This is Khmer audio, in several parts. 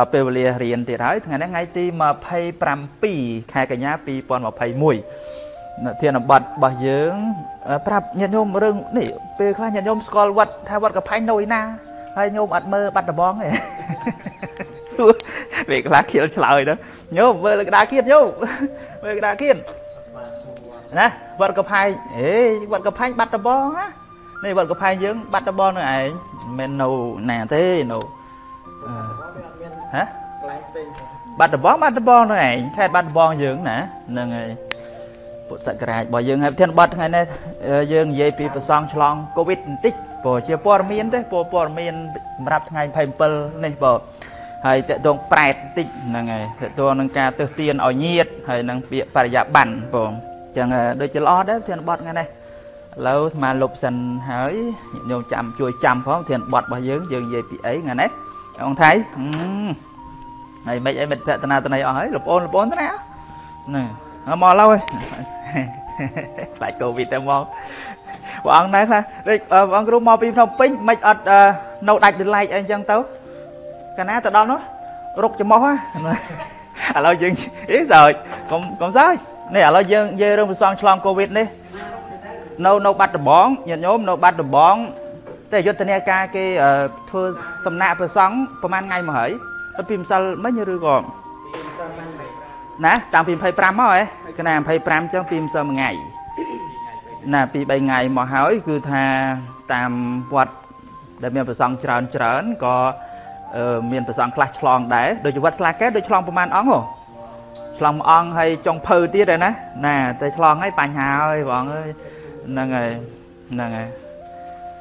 ដល់ពេលវេលារៀនទៀតហើយថ្ងៃនេះថ្ងៃទី27ខែកញ្ញា2021ធានបတ်របស់យើង ប្រាប់ញាតិញោមរឿងនេះពេលខ្លះញាតិញោមស្គាល់វត្តថាវត្តកផែងនៅឯណាហើយញោមអត់មើលបាត់ដំបងទេសួរពេលខ្លះខៀលឆ្លើយទៅញោមមើលក្តារគៀនញោមមើលក្តារគៀនណាវត្តកផែងអេវត្តកផែងបាត់ដំបងណានេះវត្តកផែងយើង បាត់ដំបងនឹងឯងមិននៅណាទេនៅ ហ៎កន្លែងផ្សេងបាត់ដំបងបាត់ដំបងហ្នឹងឯងខេត្តបាត់ដំបងយើងណាហ្នឹងហើយពុទ្ធសករាជរបស់យើងហើយប្រធានបတ်ថ្ងៃនេះយើងនិយាយពីប្រសងឆ្លងកូវីដបន្តិចព្រោះជាព័ត៌មានទេព្រោះព័ត៌មានសម្រាប់ថ្ងៃ27នេះបើហើយតកតងប្រែតបន្តិចហ្នឹងហើយតកតងនឹងការទើសទានឲ្យញាតហើយនឹងពាក្យបរិយាប័ន្នបងអញ្ចឹងដូចជាល្អដែរប្រធានបတ်ថ្ងៃនេះឥឡូវស្មានលុបសិនហើយញោមចាំជួយចាំផងធានបត់របស់យើងយើងនិយាយពីអីថ្ងៃនេះ អង្គថៃហើយមិនអីមិត្តភក្តិណាតន័យអស់ហើយលបងលបងទៅណាហ្នឹងមកឡូវខ្លាចកូវីដទៅមកព្រះអង្គណែខ្លះដូចព្រះអង្គគ្រូមកពីភ្នំពេញមិនអត់នៅដាច់ដ লাই អីអញ្ចឹងទៅកាលណាទៅដល់នោះរុកច្មោះឥឡូវយើងអីសើចកុំកុំសើចនេះឥឡូវយើងនិយាយរឿងប្រសងឆ្លងកូវីដនេះនៅនៅបាត់ដំបងញាតិញោមនៅបាត់ដំបង តែយុទ្ធនាការគេធ្វើសំណាក់ប្រសងប្រហែលថ្ងៃមកហើយទៅពីម្សិលមិញឬក៏ណាតាំងពី25មកហ៎កណា25ចឹងពីម្សិលមួយថ្ងៃណាពី3ថ្ងៃមកហើយគឺថាតាមវត្តដែលមានប្រសងច្រើនច្រើនក៏មានប្រសងខ្លះឆ្លងដែរដូចវត្តស្លាកែដូចឆ្លងប្រហែលអង្គហ៎ឆ្លងមួយអង្គហើយចុងភៅទៀតហើយណាណាតែឆ្លងហើយបញ្ហាហើយបងអើយហ្នឹងហើយហ្នឹងហើយ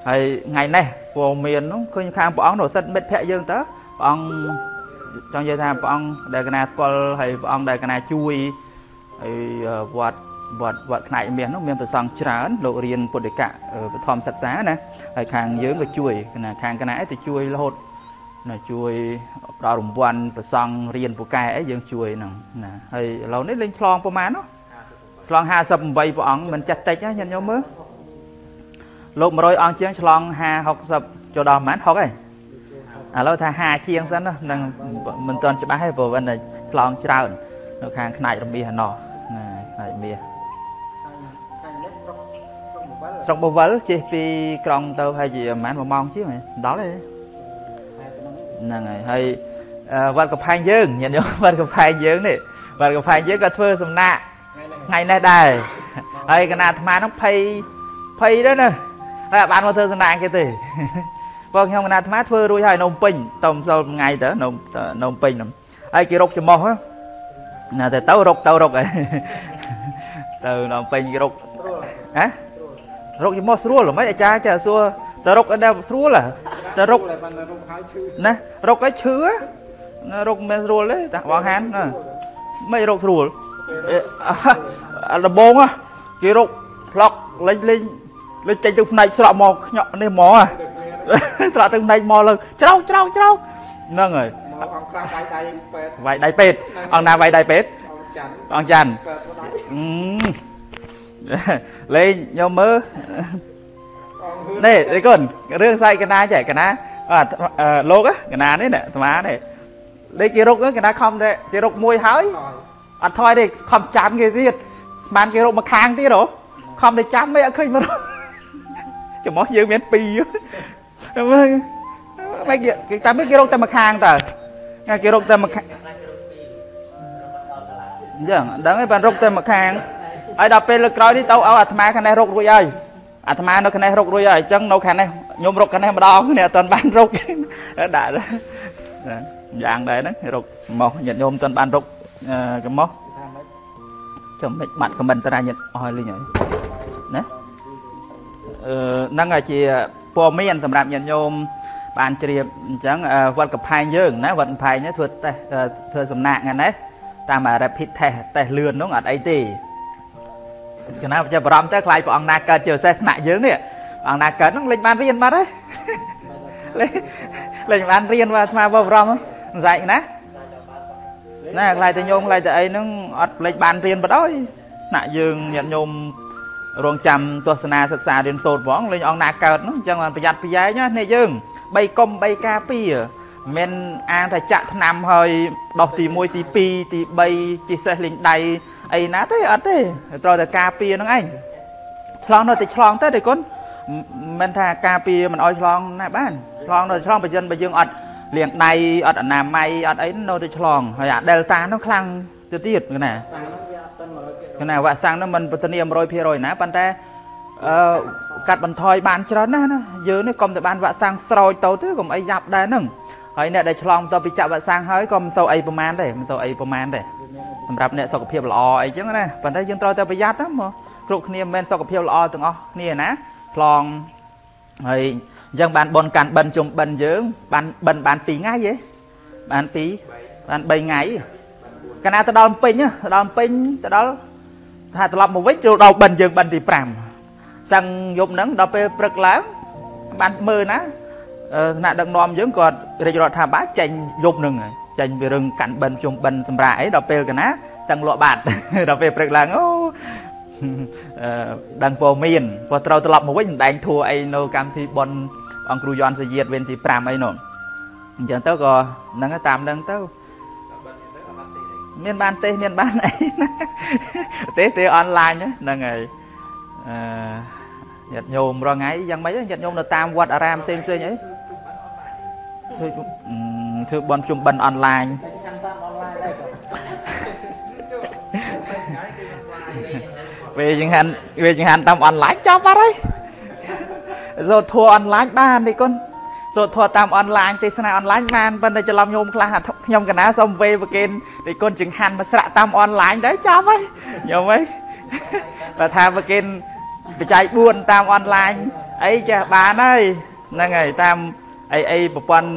ហើយថ្ងៃនេះព័ត៌មាននោះឃើញខាងព្រះអង្គនោះសិតមិត្តភ័ក្ដិយើងតើព្រះអង្គចង់និយាយថាព្រះអង្គដែលកណាស្គាល់ហើយព្រះអង្គដែលកណាជួយហើយវត្តវត្តវត្តផ្នែកមាសនោះមានប្រសង់ច្រើនលោករៀនពុទ្ធិកៈបឋមសិក្សាណាហើយខាងយើងក៏ជួយណាខាងកណាឯទៅជួយរហូតណាជួយផ្ដល់រង្វាន់ប្រសង់រៀនពូកែអីយើងជួយហ្នឹងណាហើយឥឡូវនេះលេងឆ្លងប្រហែលនោះឆ្លង58ព្រះអង្គមិនចេះតិចណាញាតិញោមមើល លោក100អង្គជាងឆ្លង50 60ចូលដល់ប្រហែល60ឯងឥឡូវថា50ជាងសិនណានឹងមិនទាន់ច្បាស់ទេព្រោះ vẫn តែឆ្លងច្រើននៅខាង ខ្នាច់រមាសណោះណាខ្នាច់មាសស្រុកបវលជិះពីក្រុងទៅហើយជាប្រហែល1ម៉ោងជាងដល់ទេហ្នឹងហើយហើយវត្តកំផែងយើងញាតិញោមវត្តកំផែងយើងនេះវត្តកំផែងយើងក៏ធ្វើសំណាក់ថ្ងៃនេះដែរហើយកណាអាត្មាហ្នឹងភ័យភ័យដែរណា ហើយអត់បានមកធ្វើសំណាក់គេទេបងខ្ញុំកណាអាត្មាធ្វើរួចហើយនៅពេញតំសិលថ្ងៃទៅនៅនៅពេញហ្នឹងហើយគេរកច្មោះណាតែទៅរកទៅរកហើយទៅនៅពេញគេរកហ៎រកច្មោះស្រួលហ្មងអាចារ្យចាសួរទៅរកដល់ស្រួលទៅរកណារកឲ្យឈឺណារកមិនស្រួលទេតាបងហានណាមិនរកស្រួលដំបងគេរកផ្លុកលេងលេង លេងចេញទៅផ្នែកស្រក់មកខ្ញក់នេះហ្មងត្រក់ទៅផ្នែកមកលើច្រោកច្រោកច្រោកហ្នឹងហើយមកអង្គខ្លះវាយដៃពេទ្យវាយដៃពេទ្យអង្គណាវាយដៃពេទ្យអង្គច័ន្ទលេងខ្ញុំមើលនេះនេះកូនរឿងសាយកណាចេះកណាលោកកណានេះអាត្មានេះលេខគេរុកកណាខំតែគេរុកមួយហើយអត់ថយទេខំចាំគេទៀតស្មានគេរុកមកខាងទៀតហ៎ខំតែចាំមិនអត់ឃើញមក ចំោះយើងមាន2មិនគេតាមគេរកតែមួយខាងតើគេរកតែមួយខាងអញ្ចឹងដឹងហើយបានរកតែមួយខាងហើយដល់ពេលលើក្រោយនេះទៅឲ្យអាត្មាខាងនេះរករួចហើយអាត្មានៅខាងនេះរកររួចហើយអញ្ចឹងនៅខាងនេះខ្ញុំរកខាងនេះម្ដងនេះអត់ទាន់បានរកដាក់យ៉ាងដែរហ្នឹងរកមកញាតិញោមទាន់បានរកកំមកចាំមិនបាត់ខមមិនតាញាតិអស់ហើយលេងហើយណាអឺ ហ្នឹងហើយជាព័ត៌មានសម្រាប់ញាតិញោមបានជ្រាបអញ្ចឹងវត្តកំផែងយើងណាវត្តកំផែងនេះធ្វើតេស្តធ្វើសំណាក់ហ្នឹងណាតាម rapid test តេស្តលឿនហ្នឹងអត់អីទេគណៈប្រចាំបារម្ភទៅខ្លាចព្រះអង្គណាកើតជាពិសេសថ្នាក់យើងនេះព្រះអង្គណាកើតហ្នឹងលេងបានរៀនបាត់ហើយលេងបានរៀនបាទស្មាបបរំមិនស្អែកណាណាខ្លាចតែញោមខ្លាចតែអីហ្នឹងអត់លេងបានរៀនបាត់ហើយថ្នាក់យើងញាតិញោម រងចាំទស្សនាសិក្សារៀនសូត្រផងលេងអង្គណាកើតនោះអញ្ចឹងបានប្រយ័ត្នប្រយែងណានេះយើង3កុំ3ការពារមិនអាងថាចាក់ថ្នាំហើយដោះទី1ទី2ទី3ជិះសេះលេងដៃអីណាទេអត់ទេត្រូវតែការពារហ្នឹងឯងឆ្លងនៅតែឆ្លងទៅទេគុណមិនថាការពារមិនអោយឆ្លងណាបានឆ្លងនៅតែឆ្លងបើយើងបើយើងអត់លាងដៃអត់អនាម័យអត់អីនៅតែឆ្លងហើយអា Delta នោះខ្លាំងទៅទៀតណាសាំងហ្នឹ គណៈវាក់សាំងនោះមិនបទនី100%ណាប៉ុន្តែអឺកាត់បន្ថយបានច្រើនណាស់ណាយើងនេះកុំតែបានវាក់សាំងស្រោចទៅទៅកុំអីយ៉ាប់ដែរហ្នឹងហើយអ្នកដែលឆ្លងបន្ទាប់ពីចាក់វាក់សាំងហើយក៏មិនសូវអីប្រហែលដែរមិនសូវអីប្រហែលដែរសម្រាប់អ្នកសុខភាពល្អអីចឹងណាប៉ុន្តែយើងត្រូវតែប្រយ័ត្នណាមកគ្រប់គ្នាមិនមែនសុខភាពល្អទាំងអស់គ្នាណាឆ្លងហើយអញ្ចឹងបានបនកាន់បិណ្ឌជុំបិណ្ឌយើង បានបិណ្ឌបាន2ថ្ងៃទេបាន2បាន3ថ្ងៃកាលណាទៅដល់ពេញទៅដល់ពេញទៅដល់ ថាត្រឡប់មកវិញចូលដល់បិណ្ឌយើងបិណ្ឌទី5សឹងយប់ហ្នឹងដល់ពេលព្រឹកឡើងបានមើលណាអឺថ្នាក់ដឹកនាំយើងគាត់រាជរដ្ឋាភិបាលចេញយប់ហ្នឹងហើយចេញពីរឿងកាន់បិណ្ឌជុំបិណ្ឌសម្រាប់អីដល់ពេលកណាទាំងលក់បាត់ដល់ពេលព្រឹកឡើងអូអឺដឹងព័ត៌មានព្រោះត្រូវត្រឡប់មកវិញមិនដែងធัวអីនៅកម្មវិធីបនអង្គគ្រូយន់សយាតវេនទី5អីនោះអញ្ចឹងទៅក៏ហ្នឹងហើយតាមហ្នឹងទៅ មានបានទេសមានបានអីណាទេសទេអនឡាញហ្នឹងហើយអឺញាតិញោមរងថ្ងៃយ៉ាងម៉េចញាតិញោមនៅតាមវត្តអារាមផ្សេងផ្សេងអីធ្វើអឺធ្វើបន់ជុំបិណ្ឌអនឡាញឆាន់តាមអនឡាញដែរក៏ពេលចង្ហាន់ពេលចង្ហាន់តាមអនឡាញចប់បាត់ហើយសូត្រធัวអនឡាញបានទេគុណ សូត្រធម៌តាមអនឡាញទេសនាអនឡាញបានប៉ុន្តែច្រឡំញោមខ្លះខ្ញុំកណាសូមវេប្រគេននៃគុណចង្ហាន់មកស្រាក់តាមអនឡាញដែរចាប់ហើយញោមហើយបើថាប្រគេនបច្ច័យ4តាមអនឡាញអីចាបានហើយហ្នឹងហើយតាមអីអីប្រព័ន្ធ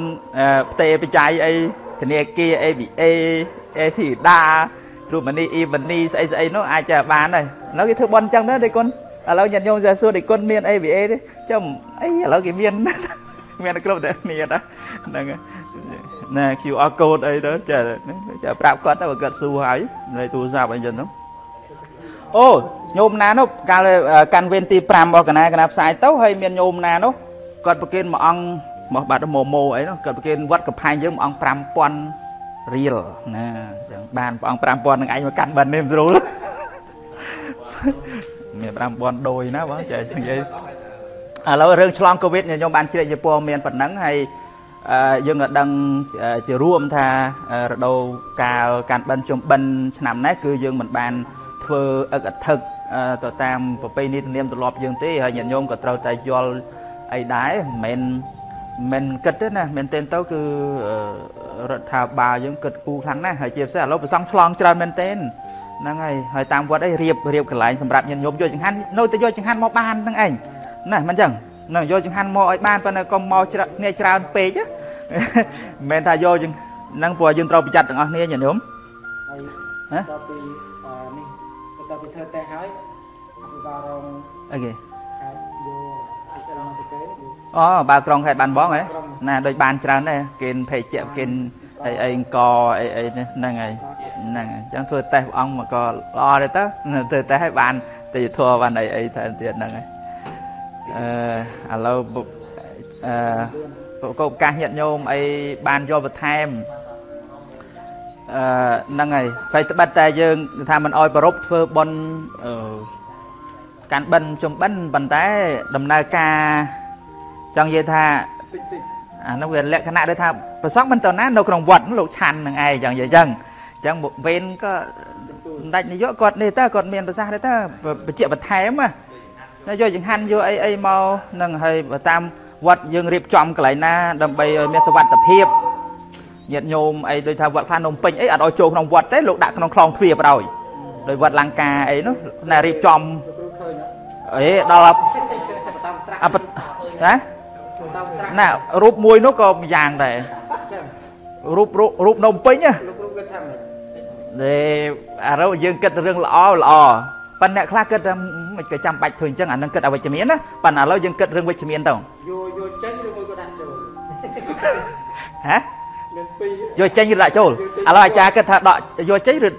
ផ្ទេរបច្ច័យអីធនាគារ ABA AC ដារូម៉ានី Evani ស្អីស្អីនោះអាចបានហើយឥឡូវគេធ្វើប៉ុនចឹងទៅដេគុណឥឡួយញាតិញោមសួរដេគុណមាន ABA ទេចាំអីឥឡូវគេមាន មានគ្រប់តែគ្នាដែរហ្នឹងហើយណា QR code អីទៅចាចាប្រាប់គាត់ទៅបើគាត់សួរហើយនៅទូរស័ព្ទអីចឹងហ្នឹងអូញោមណានោះកាលកាន់វេនទី5របស់កណាកណាផ្សាយទៅហើយមានញោមណានោះគាត់ប្រគេនមួយអង្គមកបាត់ម៉ូម៉ូអីនោះគាត់ប្រគេនវត្តកំផែងយើងមួយអង្គ5000រៀលណាអញ្ចឹងបានព្រះអង្គ5000នឹងឯងមកកាន់បិណ្ឌនេះមិនស្រួលមាន5000ដូចណាបងចេះនិយាយ ឥឡូវរឿងឆ្លងកូវីដខ្ញុំបានជ្រាបជាព័ត៌មានប៉ុណ្ណឹងហើយអឺយើងក៏ដឹងជារួមថារដូវកាលកាន់បិណ្ឌជុំបិណ្ឌឆ្នាំនេះគឺយើងមិនបានធ្វើអឹកអធឹកទៅតាមប្រពៃណីទំនៀមទម្លាប់យើងទេហើយញាតិញោមក៏ត្រូវតែយល់អីដែរមិនមែនមិនគិតទេណាមែនទែនទៅគឺរដ្ឋាភិបាលយើងគិតគូខ្លាំងណាស់ហើយជាពិសេសឥឡូវប្រសង់ឆ្លងច្រើនមែនទែនហ្នឹងហើយហើយតាមវត្តអីរៀបរៀបកន្លែងសម្រាប់ញាតិញោមយកចង្ហាន់នៅតែយកចង្ហាន់មកបានហ្នឹងឯង ណាមិនអញ្ចឹងហ្នឹងយកចង្ហាន់មកឲ្យបានប៉ុន្តែកុំមកច្រើនគ្នាច្រើនពេកណាមិនមែនថាយកហ្នឹងព្រោះយើងត្រូវប្រយ័ត្នទាំងអស់គ្នាញាតិញោមហើយហ៎តពីអឺនេះបន្ទាប់ពីធ្វើតេស្តហើយអភិបាលរងអីគេខេត្តយកស្អីស្អីមកទៅគេអូបើក្រុងខេត្តបានបងហ៎ក្រុងណាដូចបានច្រើនដែរគេភេជ្ជៈគេអីអីអង្គអីអីនេះហ្នឹងហើយហ្នឹងហើយអញ្ចឹងធ្វើតេស្តព្រះអង្គមកក៏ល្អដែរទៅធ្វើតេស្តឲ្យបានទេយធម៌បានអីអីទៅទៀតហ្នឹងហើយ អឺឥឡូវអឺប្រកបកាសញាតញោមអីបានយកបន្ថែមអឺហ្នឹងហើយផ្លៃត្បិតតែយើងថាមិនអោយប្រពធ្វើបន់អឺកាន់បិណ្ឌជុំបិណ្ឌប៉ុន្តែដំណើរការចង់និយាយថាតិចតិចអានោះវាលក្ខណៈដូចថាប្រសងមិនតណានៅក្នុងវត្តនោះលោកឆាន់នឹងឯងចឹងនិយាយចឹងអញ្ចឹងវេនក៏ដាច់នាយកគាត់នេះទៅគាត់មានប្រសាសន៍ទៅទៅបញ្ជាក់បន្ថែមណា យកចង្ហាន់យកអីអីមកនឹងហើយបើតាមវត្តយើងរៀបចំកន្លែងណាដើម្បីឲ្យមានសុវត្ថិភាពញាតិញោមអីដូចថាវត្តខ្លះនំពេញអីអត់ឲ្យចូលក្នុងវត្តទេលោកដាក់ក្នុងខ្លងទ្វារបដ ாய் ដោយវត្តលង្កាអីនោះណារៀបចំលោកគ្រូឃើញអេដល់បតាមស្រាក់អបណាតាមស្រាក់ណារូបមួយនោះក៏ម្យ៉ាងដែរចឹងរូបរូបរូបនំពេញណាលោកគ្រូគាត់ថាម៉េចទេអារោយើងគិតរឿងល្អល្អ ប៉ុន្តែអ្នកខ្លះគិតថាមិនក៏ចាំបាច់ធ្វើអញ្ចឹងអានឹងគិតអវិជ្ជមានណាប៉ុន្តែឥឡូវយើងគិតរឿងវិជ្ជមានទៅយកយកចេញឬមួយក៏ដាក់ចូលហ៎មានពីរយកចេញឬដាក់ចូលឥឡូវអាចារ្យគិតថាដកយកចេញឬ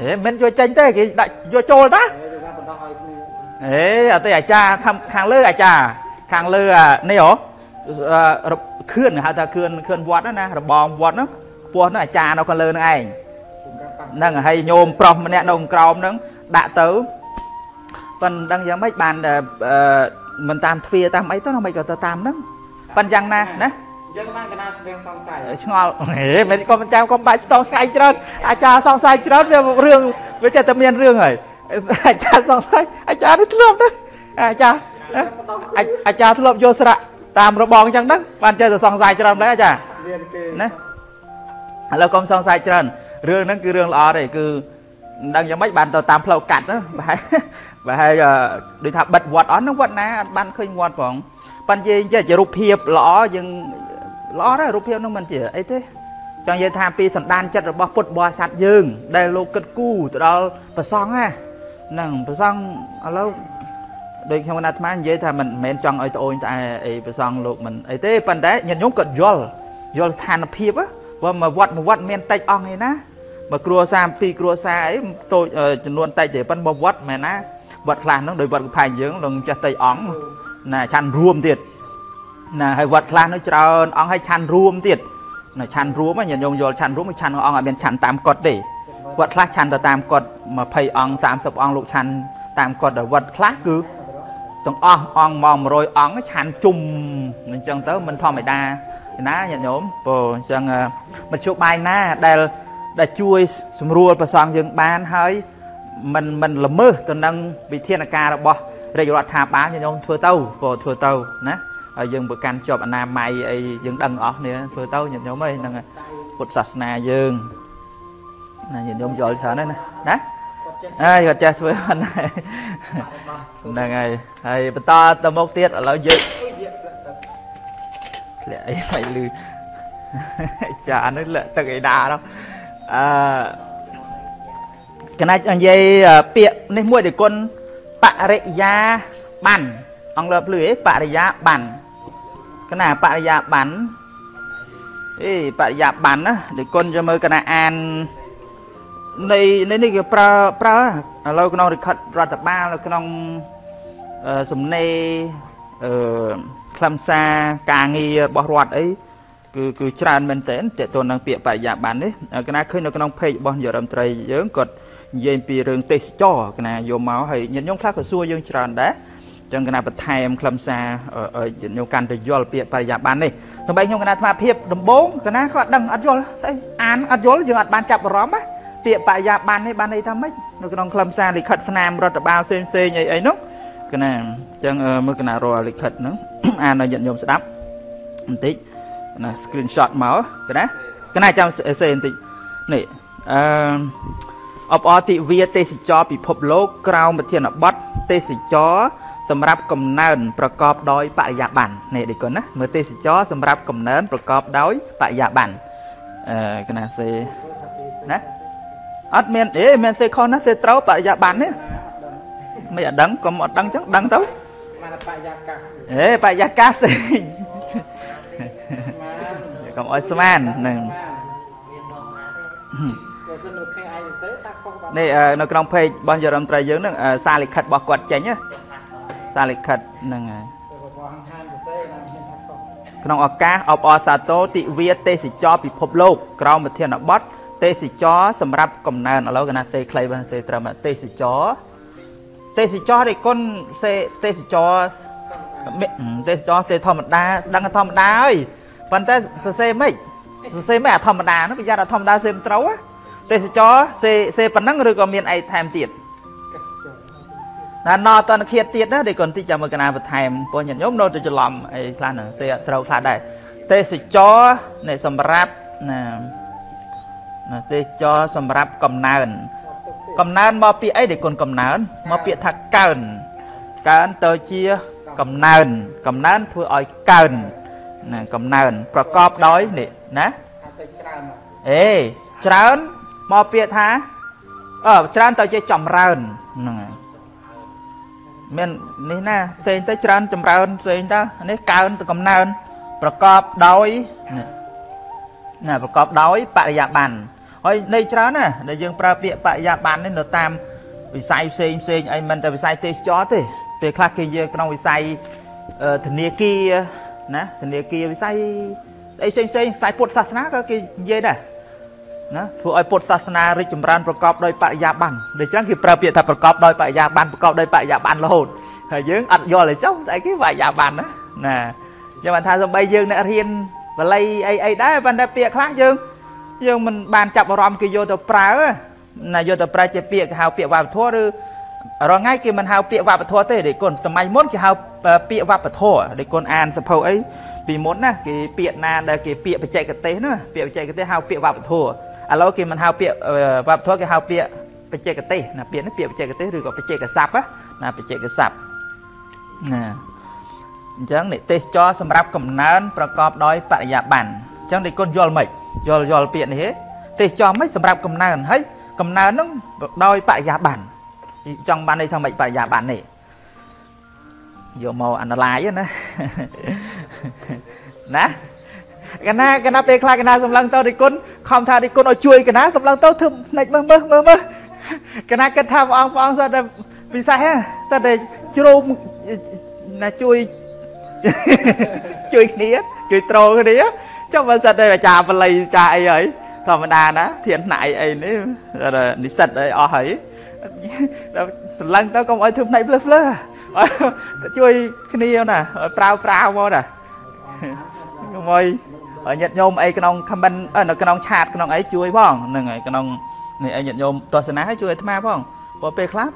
ហេមិនយកចេញទេគេដាក់យកចូលតាហើយយើងថាបន្តឲ្យគ្នាហេអត់ទេអាចារ្យខាងខាងលើអាចារ្យខាងលើអានេះហ៎អឺរខឿនគេហៅថាខឿនខឿនវត្តណារបងវត្តហ្នឹងខ្ពស់ហ្នឹងអាចារ្យនៅខាងលើហ្នឹងឯងហ្នឹងហើយញោមប្រុសម្នាក់នៅក្រោមហ្នឹងដាក់ទៅ ប៉ិនដឹងយ៉ាងម៉េចបានអឺមិនតាមទ្វារតាមអីទៅហ្នឹងមិនក៏ទៅតាមហ្នឹងប៉ិនយ៉ាងណាណាយើងបានកណាស្វែងសង្ស័យឆ្ងល់ហេមិនក៏មិនចាំក៏បាច់ស្ទងស្កាយច្រើនអាចារ្យសង្ស័យច្រើនវារឿងវាចេះតែមានរឿងហើយអាចារ្យសង្ស័យអាចារ្យនេះធ្លាប់ណាអាចារ្យអាអាចារ្យធ្លាប់យកស្រៈតាមរបងអញ្ចឹងហ្នឹងបានចេះតែសង្ស័យច្រើនដែរអាចារ្យមានគេណាឥឡូវកុំសង្ស័យច្រើនរឿងហ្នឹងគឺរឿងល្អទេគឺមិនដឹងយ៉ាងម៉េចបានទៅតាមផ្លូវកាត់ណាប្រហែល ប្រហែលអឺដូចថាបិទវត្តអស់ហ្នឹងវត្តណាអត់បានឃើញវត្តផងប៉ិននិយាយចេះជារូបភាពល្អយើងល្អដែររូបភាពហ្នឹងមិនជាអីទេចង់និយាយថាពីសន្តានចិត្តរបស់ពុទ្ធបរិស័ទយើង ដែលលោកគិតគូរទៅដល់ប្រសង់ណាហ្នឹងប្រសង់ឥឡូវដូចខ្ញុំណាត់អាត្មានិយាយថាមិនមែនចង់ឲ្យត្អូញត្អែអីប្រសង់លោកមិនអីទេប៉ុន្តែញាតិញោមក៏យល់យល់ឋានភាពណាព្រោះមួយវត្តមួយវត្តមានតិចអង្គឯណាមួយគ្រួសារពីរគ្រួសារអីតូចអឺចំនួនតិចទេប៉ុន្តែមួយវត្តមែនណា វត្តខ្លះហ្នឹងដោយវត្តកផែងយើងនឹងចេះតិចអង្គណាឆាន់រួមទៀតណាហើយវត្តខ្លះនោះច្រើនអង្គហើយឆាន់រួមទៀតណាឆាន់រួមហ្នឹងញាតិញោមយល់ឆាន់រួមឆាន់អង្គអត់មានឆាន់តាមកត់ទេវត្តខ្លះឆាន់ទៅតាមកត់20អង្គ30អង្គលោកឆាន់តាមកត់ដល់វត្តខ្លះគឺទាំងអស់អង្គមក100អង្គឆាន់ជុំអញ្ចឹងទៅមិនធម្មតាណាញាតិញោមព្រោះអញ្ចឹងអឺមជ្ឈបាយណាដែលដែលជួយស្រួលប្រសងយើងបានហើយ មិនមិនល្មើសទៅនឹងវិធានការរបស់រាជរដ្ឋាភិបាលញាតិញោមធ្វើទៅព្រោះធ្វើទៅណាហើយយើងប្រកាន់ជាប់អនាម័យអីយើងដឹងអស់គ្នាធ្វើទៅញាតិញោមអីហ្នឹងហើយពុទ្ធសាសនាយើងណាញាតិញោមយល់ច្រើនហើយណាណាគាត់ចេះហើយគាត់ចេះធ្វើហ្នឹងហើយហ្នឹងហើយហើយបន្តទៅមុខទៀតឥឡូវយើងអុយយកលឹកទឹកធ្លាក់អីមិនលឺចាអានេះលាក់ទឹកអីដាដល់អឺ កណាច់និយាយពាក្យនេះមួយដែលគុណបរិយាបានអង់គ្លេសភ្លឺឯបរិយាបានកណាបរិយាបានអេបរិយាបានណាដែលគុណចាំមើលកណាអាននៃនេះគេប្រើប្រើឥឡូវក្នុង record រដ្ឋបាលនៅក្នុងសំណេរអឺខ្លឹមសារការងាររបស់រដ្ឋអីគឺគឺច្រើនមែនតើតទៅនឹងពាក្យបរិយាប័ន្ននេះគណៈឃើញនៅក្នុង page របស់នាយរដ្ឋមន្ត្រីយើងគាត់ និយាយពីរឿងទេសចរកណាយកមកហើយញាតិញោមខ្លះក៏សួរយើងច្រើនដែរចឹងកណាបន្ថែមខ្លឹមសារអឺញាតិញោមកាន់តែយល់ពាក្យបរិយាបាននេះដើម្បីខ្ញុំកណាអាត្មាភាពដំបងកណាគាត់ដឹងអត់យល់ស្អីអានអត់យល់យើងអត់បានចាប់អារម្មណ៍ណាពាក្យបរិយាបាននេះបានន័យថាម៉េចនៅក្នុងខ្លឹមសារលិខិតស្នាមរដ្ឋបាលផ្សេងផ្សេងអីអីនោះកណាអញ្ចឹងអឺមើលកណារាល់លិខិតហ្នឹងអានឲ្យញាតិញោមស្ដាប់បន្តិចណា screenshot មកកណាកណាចាំអេសេបន្តិចនេះអឺ អបអរទិវាទេសចរពិភពលោកក្រៅប្រធានបទទេសចរសម្រាប់កំណើនប្រកបដោយបរិយាបន្ននេះដូចគាត់ណាមើលទេសចរសម្រាប់កំណើនប្រកបដោយបរិយាបន្នអឺកណាសេណាអត់មានអេមានសេខុសណាសេត្រូវបរិយាបន្ននេះមិនអត់ដឹងកុំអត់ដឹងចឹងដឹងទៅស្មានបរិយាកាសអេបរិយាកាសផ្សេងស្មានកុំអោយស្មានហ្នឹងបើសិននៅ នេះអឺនៅក្នុងเพจរបស់យរដ្ឋមន្ត្រីយើងហ្នឹងអឺសារលិខិតរបស់គាត់ចេញណាសារលិខិតហ្នឹងហើយ ទៅរបស់ហានសរសេរណាមានថាខុស ក្នុងឱកាសអបអរសាទរទិវាទេសចរពិភពលោកក្រោមប្រធានបទទេសចរសម្រាប់កំណើនឥឡូវកណាសេខ្លីបានសេត្រឹមទេសចរទេសចរនេះគុណសេទេសចរមិទេសចរសេធម្មតាដឹងថាធម្មតាហើយប៉ុន្តែសរសេរមិនសរសេរមិនអាធម្មតានោះប្រយ័ត្នអាធម្មតាសេមិនត្រូវណា ទេសចរសេសេប៉ុណ្ណឹងឬក៏មានអីថែមទៀតណាណអត់តនឃាតទៀតណាដែលគាត់តិចចាំមើលកណាបន្ថែមព្រោះញាតិញោមនៅតែច្រឡំអីខ្លះហ្នឹងសេអត់ត្រូវខ្លះដែរទេសចរនេះសម្រាប់ណាណាទេសចរសម្រាប់កំណើនកំណើនមកពាក្យអីដែលគុណកំណើនមកពាក្យថាកើនកើនទៅជាកំណើនកំណើនធ្វើឲ្យកើនណាកំណើនប្រកបដោយនេះណាអាចទៅច្រើន មកអេច្រើនមកពាក្យថាអឺច្រើនទៅជាចម្រើនហ្នឹងហើយមាននេះណាផ្សេងទៅច្រើនចម្រើនផ្សេងទៅនេះកើនទៅកំណើនប្រកបដោយនេះណាប្រកបដោយបរិយាបន្នហើយនៃច្រើនណាដែលយើងប្រើពាក្យបរិយាបន្ននេះនៅតាមវិស័យផ្សេងផ្សេងអីមិនតែវិស័យទេសចរទេពេលខ្លះគេយកក្នុងវិស័យអឺធនាគារណាធនាគារវិស័យអីផ្សេងផ្សេងខ្សែពុទ្ធសាសនាក៏គេនិយាយដែរ ណាធ្វើឲ្យពុទ្ធសាសនារីកចម្រើនប្រកបដោយបរិយាបន្នដូច្នេះគេប្រើពាក្យថាប្រកបដោយបរិយាបន្នប្រកបដោយបរិយាបន្នរហូតហើយយើងអត់យល់ទេចុះស្អីគេបរិយាបន្នណាណាយើងបានថាសំបីយើងអ្នករៀនបល័យអីអីដែរប៉ុន្តែពាក្យខ្លះយើងយើងមិនបានចាប់អារម្មណ៍គេយកទៅប្រើណាយកទៅប្រើជាពាក្យគេហៅពាក្យវប្បធម៌ឬរងថ្ងៃគេមិនហៅពាក្យវប្បធម៌ទេដូចគុណសម័យមុនគេហៅពាក្យវប្បធម៌ដូចគុណអានសភៅអីពីមុនណាគេពាក្យណាដែលគេពាក្យបច្ចេកទេសណាពាក្យបច្ចេកទេសហៅពាក្យវប្បធម៌ ឥឡូវគេមិនហៅពាក្យវប្បធម៌គេហៅពាក្យបច្ចេកទេសណាពាក្យនេះពាក្យបច្ចេកទេសឬក៏បច្ចេកស័ព្ទណាបច្ចេកស័ព្ទណាអញ្ចឹងនិទេសចរសម្រាប់កំណើនប្រកបដោយបរិយាបន្នអញ្ចឹងដូចគុណយល់មិនយល់យល់ពាក្យនេះទេទេសចរមិនសម្រាប់កំណើនហើយកំណើននឹងដោយបរិយាបន្នចង់បានន័យថាម៉េចបរិយាបន្ននេះយកមក analyze ណាណា កណាកណាពេលខ្លះកណាសម្លឹងទៅរិគុណខំថារិគុណឲ្យជួយកណាសម្លឹងទៅធ្វើផ្នែកមើលមើលមើលមើលកណាគិតថាព្រះអង្គព្រះអង្គសតតែពិសេសសតតែជ្រុំណាជួយជួយគ្នាជួយត្រោគ្នាចុះបើសិតតែអាចារ្យបល័យចាអីហើយធម្មតាណាធានថ្នាក់អីនេះនិស្សិតអីអស់ហើយសម្លឹងទៅកុំឲ្យធ្វើផ្នែកភ្លើភ្លើជួយគ្នាណាប្រាវប្រាវមកណាកុំឲ្យ ញាតិញោមអីក្នុង comment នៅក្នុងឆាតក្នុងអីជួយផងហ្នឹងហើយក្នុងនេះអីញាតិញោមទស្សនាឲ្យជួយអាត្មាផងព្រោះពេលខ្លះ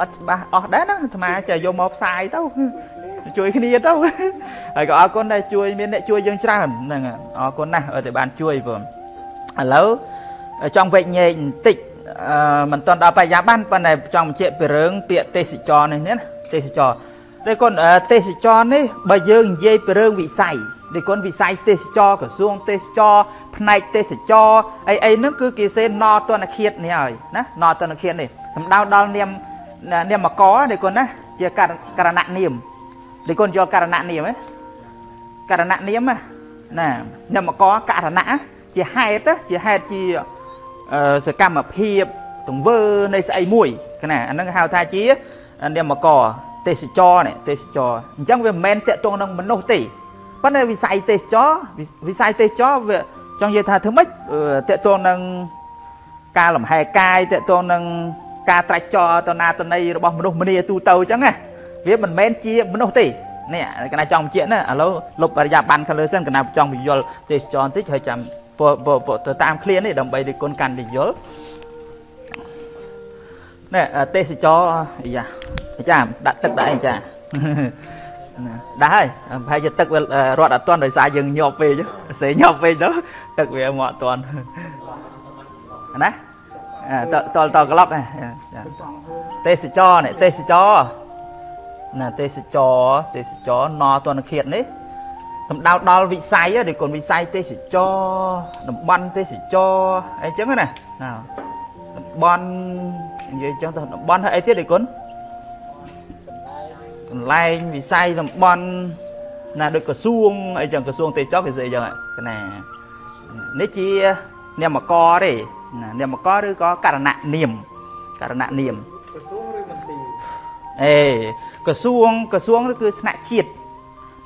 អត់ច្បាស់អស់ដែរណាអាត្មាចេះយកមកផ្សាយទៅជួយគ្នាទៅហើយក៏អរគុណដែលជួយមានអ្នកជួយយើងច្រើនហ្នឹងអរគុណណាស់ឲ្យតែបានជួយបងឥឡូវចង់វែកញែកបន្តិចអឺមិនទាន់ដល់បរិយាបានប៉ុន្តែចង់បញ្ជាក់ពីរឿងពាក្យទេសចរនេះណាទេសចរដូចគុណទេសចរនេះបើយើងនិយាយពីរឿងវិស័យ ដូចគុណវិស័យទេសចរក្រសួងទេសចរផ្នែកទេសចរអីអីហ្នឹងគឺគេសេណតនឃាតនេះហើយណាណតនឃាតនេះសំដៅដល់នាមនាមកដូចគុណណាជាករណនាមដូចគុណយល់ករណនាមហ៎ករណនាមណានាមកករណជាហេតុជាហេតុជាសកម្មភាពទង្វើនៃស្អីមួយណាអាហ្នឹងហៅថាជានាមកទេសចរនេះទេសចរអញ្ចឹងវាមិនមែនតកតងនឹងមនុស្សទេ ប៉ុន្តែវិស័យទេសចរវិស័យទេសចរវាចង់និយាយថាធ្វើម៉េចតកតងនឹងការលំហែកាយតកតងនឹងការត្រាច់ចរទៅណាទៅណីរបស់មនុស្សម្នាទូទៅអញ្ចឹងណាវាមិនមែនជាមនុស្សទេនេះកណាចង់បញ្ជាក់ណាឥឡូវលុបអរិយាប័ណ្ណខាងលើសិនកណាចង់បញ្យល់ទេសចរបន្តិចហើយចាំទៅតាមឃ្លានេះដើម្បីឲ្យគុណកាន់និយល់នេះទេសចរអាយ៉ាអាចារ្យដាក់ទឹកដាក់អីចា ដាក់ហើយប្រហែលជាទឹកវារត់អត់ទាន់ដោយសារយើងញាប់ពេកសេញាប់ពេកទៅទឹកវាមកអត់ទាន់ណាតតតក្លុកទេសចរនេះទេសចរណាទេសចរទេសចរណតនឃាតនេះសំដៅដល់វិស័យដូចគុណវិស័យទេសចរតំបន់ទេសចរអីចឹងណាណាតំបន់និយាយចឹងទៅតំបន់ហើយអីទៀតដូចគុណ កន្លែងវិស័យតំបន់ណាដូចក្រសួងអីចឹងក្រសួងទេសចរគេស្អីចឹងណានេះជានាមកទេណានាមកឬក៏ករណនាមករណនាមក្រសួងឬមន្ទីរអេក្រសួងក្រសួងគឺថ្នាក់ជាតិ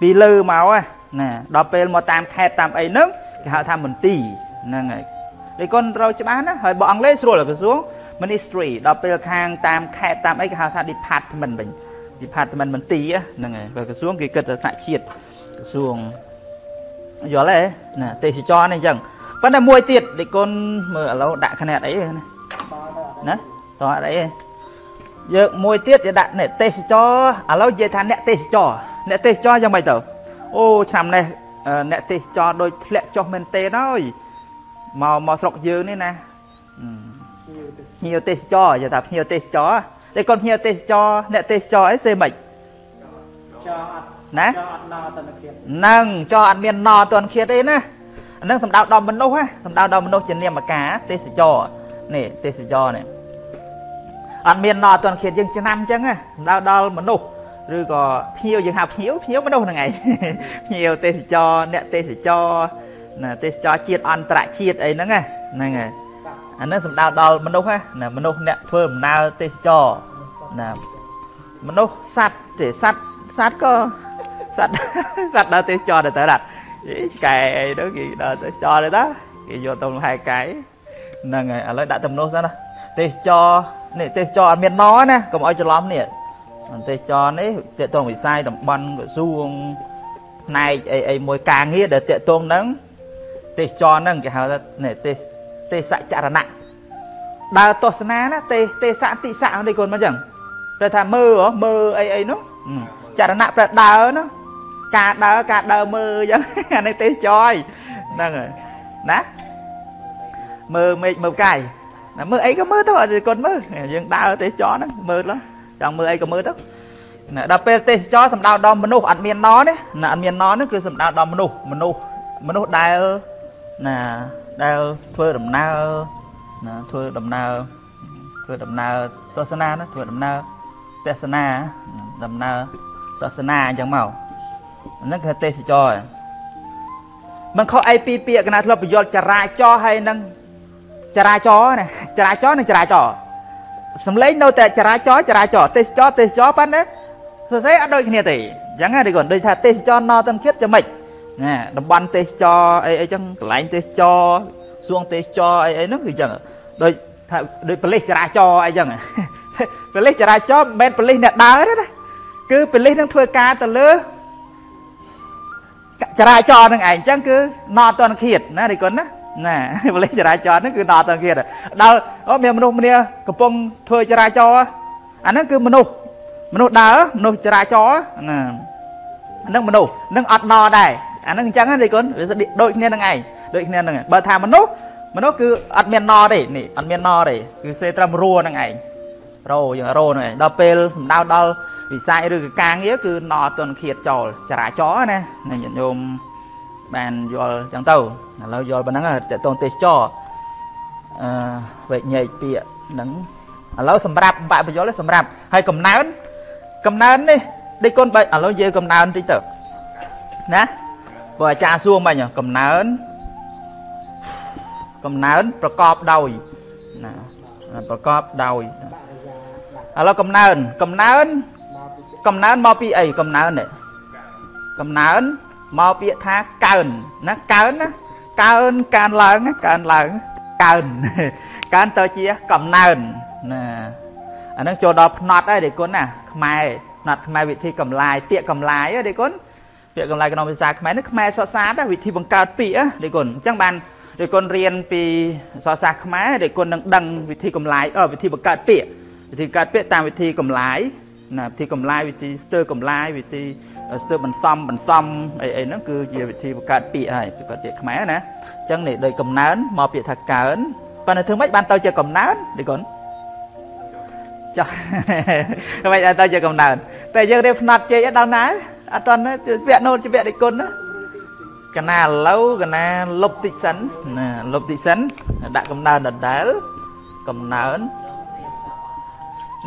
ពីលើមកណាដល់ពេលមកតាមខេត្តតាមអីហ្នឹងគេហៅថាមន្ទីរហ្នឹងហើយដូចកូនត្រូវច្បាស់ណាហើយបើអង់គ្លេសស្រួលក្រសួង ministry ដល់ពេលខាងតាមខេត្តតាមអីគេហៅថា department វិញ department មន្ទីរហ្នឹងហើយបើក្រសួងគេគិតទៅថ្នាក់ជាតិក្រសួងយល់ទេណាទេសចរនេះអញ្ចឹងប៉ុន្តែមួយទៀតដូចកូនមើលឥឡូវដាក់ខ្នែតអីណាណាតោះអីយើងមួយទៀតគេដាក់នេះទេសចរឥឡូវនិយាយថាអ្នកទេសចរអ្នកទេសចរយ៉ាងម៉េចទៅអូឆ្នាំនេះអ្នកទេសចរដូចធ្លាក់ចុះមែនទេហើយមកមកស្រុកយើងនេះណាភ្ញៀវទេសចរនិយាយថាភ្ញៀវទេសចរ តែគាត់ភ្ញៀវទេសចរអ្នកទេសចរអីសេមិនចរអត់ណាចរអត់ណតនឃាតហ្នឹងចរអត់មានណតនឃាតទេណាអានឹងសំដៅដល់មនុស្សណាសំដៅដល់មនុស្សជានាមការទេសចរនេះទេសចរនេះអត់មានណតនឃាតយើងឆ្នាំអញ្ចឹងណាសំដៅដល់មនុស្សឬក៏ភ្ញៀវយើងហៅភ្ញៀវភ្ញៀវមនុស្សហ្នឹងឯងភ្ញៀវទេសចរអ្នកទេសចរណាទេសចរជាតិអន្តរជាតិអីហ្នឹងណាហ្នឹងហើយ អានឹងសំដៅដល់មនុស្សណាមនុស្សអ្នកធ្វើដំណើរទេសចរណាមនុស្សសត្វទេសត្វសត្វក៏សត្វសត្វដើរទេសចរទៅទៅដាក់ឆ្កែអីទៅគេដើរទេសចរទៅតាគេយកទៅលំហែកែហ្នឹងហើយឥឡូវដាក់ទំនោះសិនណាទេសចរនេះទេសចរអត់មានណណាកុំឲ្យច្រឡំនេះទេសចរនេះតេតងវិស័យតំបន់ក្រសួងផ្នែកអីអីមួយការងារដែលតេតងហ្នឹងទេសចរហ្នឹងគេហៅថានេះទេស ទេសចរណៈដើរទស្សនាណាទេសទេសតិសៈនេះកូនមកចឹងប្រែថាមើលមើលអីអីនោះចរណៈប្រែដើរនោះការដើរការដើរមើលចឹងអានេះទេសចរហ្នឹងហើយណាមើលមេឃមើលកាយណាមើលអីក៏មើលទៅអត់កូនមើលយើងដើរទេសចរហ្នឹងមើលទៅចង់មើលអីក៏មើលទៅណាដល់ពេលទេសចរសំដៅដល់មនុស្សអត់មានណនេះណាអត់មានណនេះគឺសំដៅដល់មនុស្សមនុស្សមនុស្សដែលណា ដែលធ្វើដំណើរណាធ្វើដំណើរធ្វើដំណើរទស្សនាណាធ្វើដំណើរទេសនាដំណើរទស្សនាអញ្ចឹងមកហ្នឹងគឺទេសចរមិនខុសអីពីពាក្យកណាធ្លាប់បញ្យល់ចរាចរហើយនឹងចរាចរណាចរាចរនិងចរាចរសំឡេងនៅតែចរាចរចរាចរទេសចរទេសចរប៉ុណ្ណាសរសេរអត់ដូចគ្នាទេអញ្ចឹងណាគាត់ដូចថាទេសចរណតង្គៀតយ៉ាងម៉េច ណាតំបន់ទេសចរអីអីចឹងកន្លែងទេសចរសួងទេសចរអីអីហ្នឹងគឺចឹងដូចថាដូចប៉លិសចរាចរអីចឹងប៉លិសចរាចរមិនមែនប៉លិសអ្នកដើរទេណាគឺប៉លិសនឹងធ្វើការទៅលើចរាចរនឹងឯងអញ្ចឹងគឺណតនឃាតណានេះគាត់ណាណាប៉លិសចរាចរហ្នឹងគឺណតនឃាតដល់អូមានមនុស្សម្នាកំពុងធ្វើចរាចរអាហ្នឹងគឺមនុស្សមនុស្សដើរមនុស្សចរាចរណាហ្នឹងមនុស្សនឹងអត់ណដែរ អាហ្នឹងអញ្ចឹងណានេះគាត់ដូចគ្នានឹងឯងដូចគ្នានឹងបើថាមនុស្សមនុស្សគឺអត់មានណទេនេះអត់មានណទេគឺសេត្រឹមរួនឹងឯងរោយ៉ាងរោនឹងឯងដល់ពេលសំដៅដល់វិស័យឬក៏ការងារគឺណទនឃាតចោលចរាចរណាញាតិញោមបានយល់ចឹងទៅឥឡូវយល់ប៉ុណ្ណឹងតតងទេសចរអឺវេញែកពាក្យហ្នឹងឥឡូវសម្រាប់បាក់បញ្យល់សម្រាប់ហើយកំណើនកំណើននេះដូចគុណបើឥឡូវនិយាយកំណើនតិចទៅណា ព្រោះអាចារ្យសួរមិញកំណើនកំណើនប្រកបដោយណាប្រកបដោយឥឡូវកំណើនកំណើនកំណើនមកពីអីកំណើននេះកំណើនមកពាក្យថាកើនណាកើនណាកើនកើនឡើងកើនឡើងកើនកើនទៅជាកំណើនណាអានឹងចូលដល់ផ្នត់ហើយទេគុណណាខ្មែរផ្នត់ខ្មែរវិធីកំឡាយពាក្យកំឡាយទេគុណ ពាក្យកំឡាយក្នុងភាសាខ្មែរនេះខ្មែរសរសាដែរវិធីបង្កើតពាក្យទេគុណអញ្ចឹងបានដោយគុណរៀនពីសរសាខ្មែរដោយគុណនឹងដឹងវិធីកំឡាយអឺវិធីបង្កើតពាក្យវិធីកើតពាក្យតាមវិធីកំឡាយណាវិធីកំឡាយវិធីស្ទើរកំឡាយវិធីស្ទើរបន្សំបន្សំអីអីហ្នឹងគឺជាវិធីបង្កើតពាក្យហើយបង្កើតពាក្យខ្មែរណាអញ្ចឹងនេះដោយកំណើនមកពាក្យថាកើនប៉ុន្តែធ្វើម៉េចបានទៅជាកំណើននេះគុណចុះធ្វើម៉េចបានទៅជាកំណើនតែយើងរៀបផ្នត់ជ័យដល់ណា អត់តន់វគ្គណូតជាវគ្គនេះគុណណាកណាឥឡូវកណាលុបតិចសិនណាលុបតិចសិនដាក់កំណើនដដែលកំណើន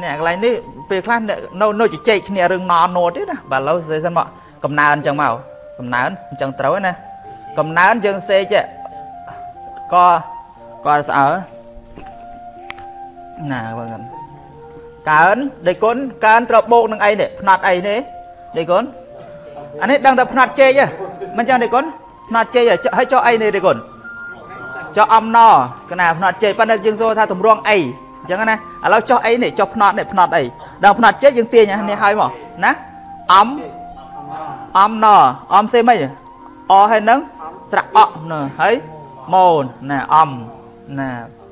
នេះកន្លែងនេះពេលខ្លះនៅនៅជជែកគ្នារឿងណណូតទេណាបាទឥឡូវសេសិនមកកំណើនអញ្ចឹងមកកំណើនអញ្ចឹងត្រូវណាកំណើនយើងសេចេះក៏ក៏ស្អើណាបងកើនដេគុណកើនត្រូវបូកនឹងអីនេះផ្នត់អីនេះដេគុណ អានេះដឹងតែផ្នត់ជែកមិនចឹងទេគុណផ្នត់ជែកហើយចុះអីនេះទេគុណចុះអំណកណាផ្នត់ជែកប៉ុន្តែយើងសួរថាតម្រងអីអញ្ចឹងណាឥឡូវចុះអីនេះចុះផ្នត់នេះផ្នត់អីដល់ផ្នត់ជែកយើងទាញនេះហើយមកណាអំអំណអំសេមិនអហើយនឹងស្រៈអកណាហើយម៉ូនណាអំណា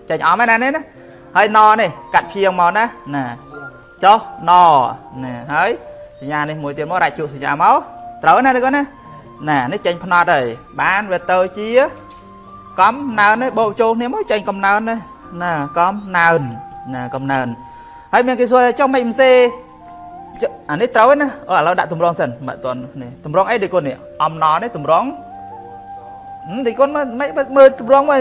ចេញអំហ្នឹងណានេះណាហើយណនេះកាត់ភៀងមកណាណាចុះណណាហើយសញ្ញានេះមួយទៀតមករាជជសញ្ញាមក ត្រូវណាទេគាត់ណាណានេះចេញផ្នត់ហើយបានវាទៅជាកំណើននេះបូកចូលគ្នាមកចេញកំណើនណាណាកំណើនណាកំណើនហើយមានគេសួរចុះមិនមិនសេអានេះត្រូវណាអូឥឡូវដាក់តម្រងសិនមិនតន់នេះតម្រងអីដូចគាត់នេះអំណនេះតម្រងដូចគាត់មិនមើលតម្រងមក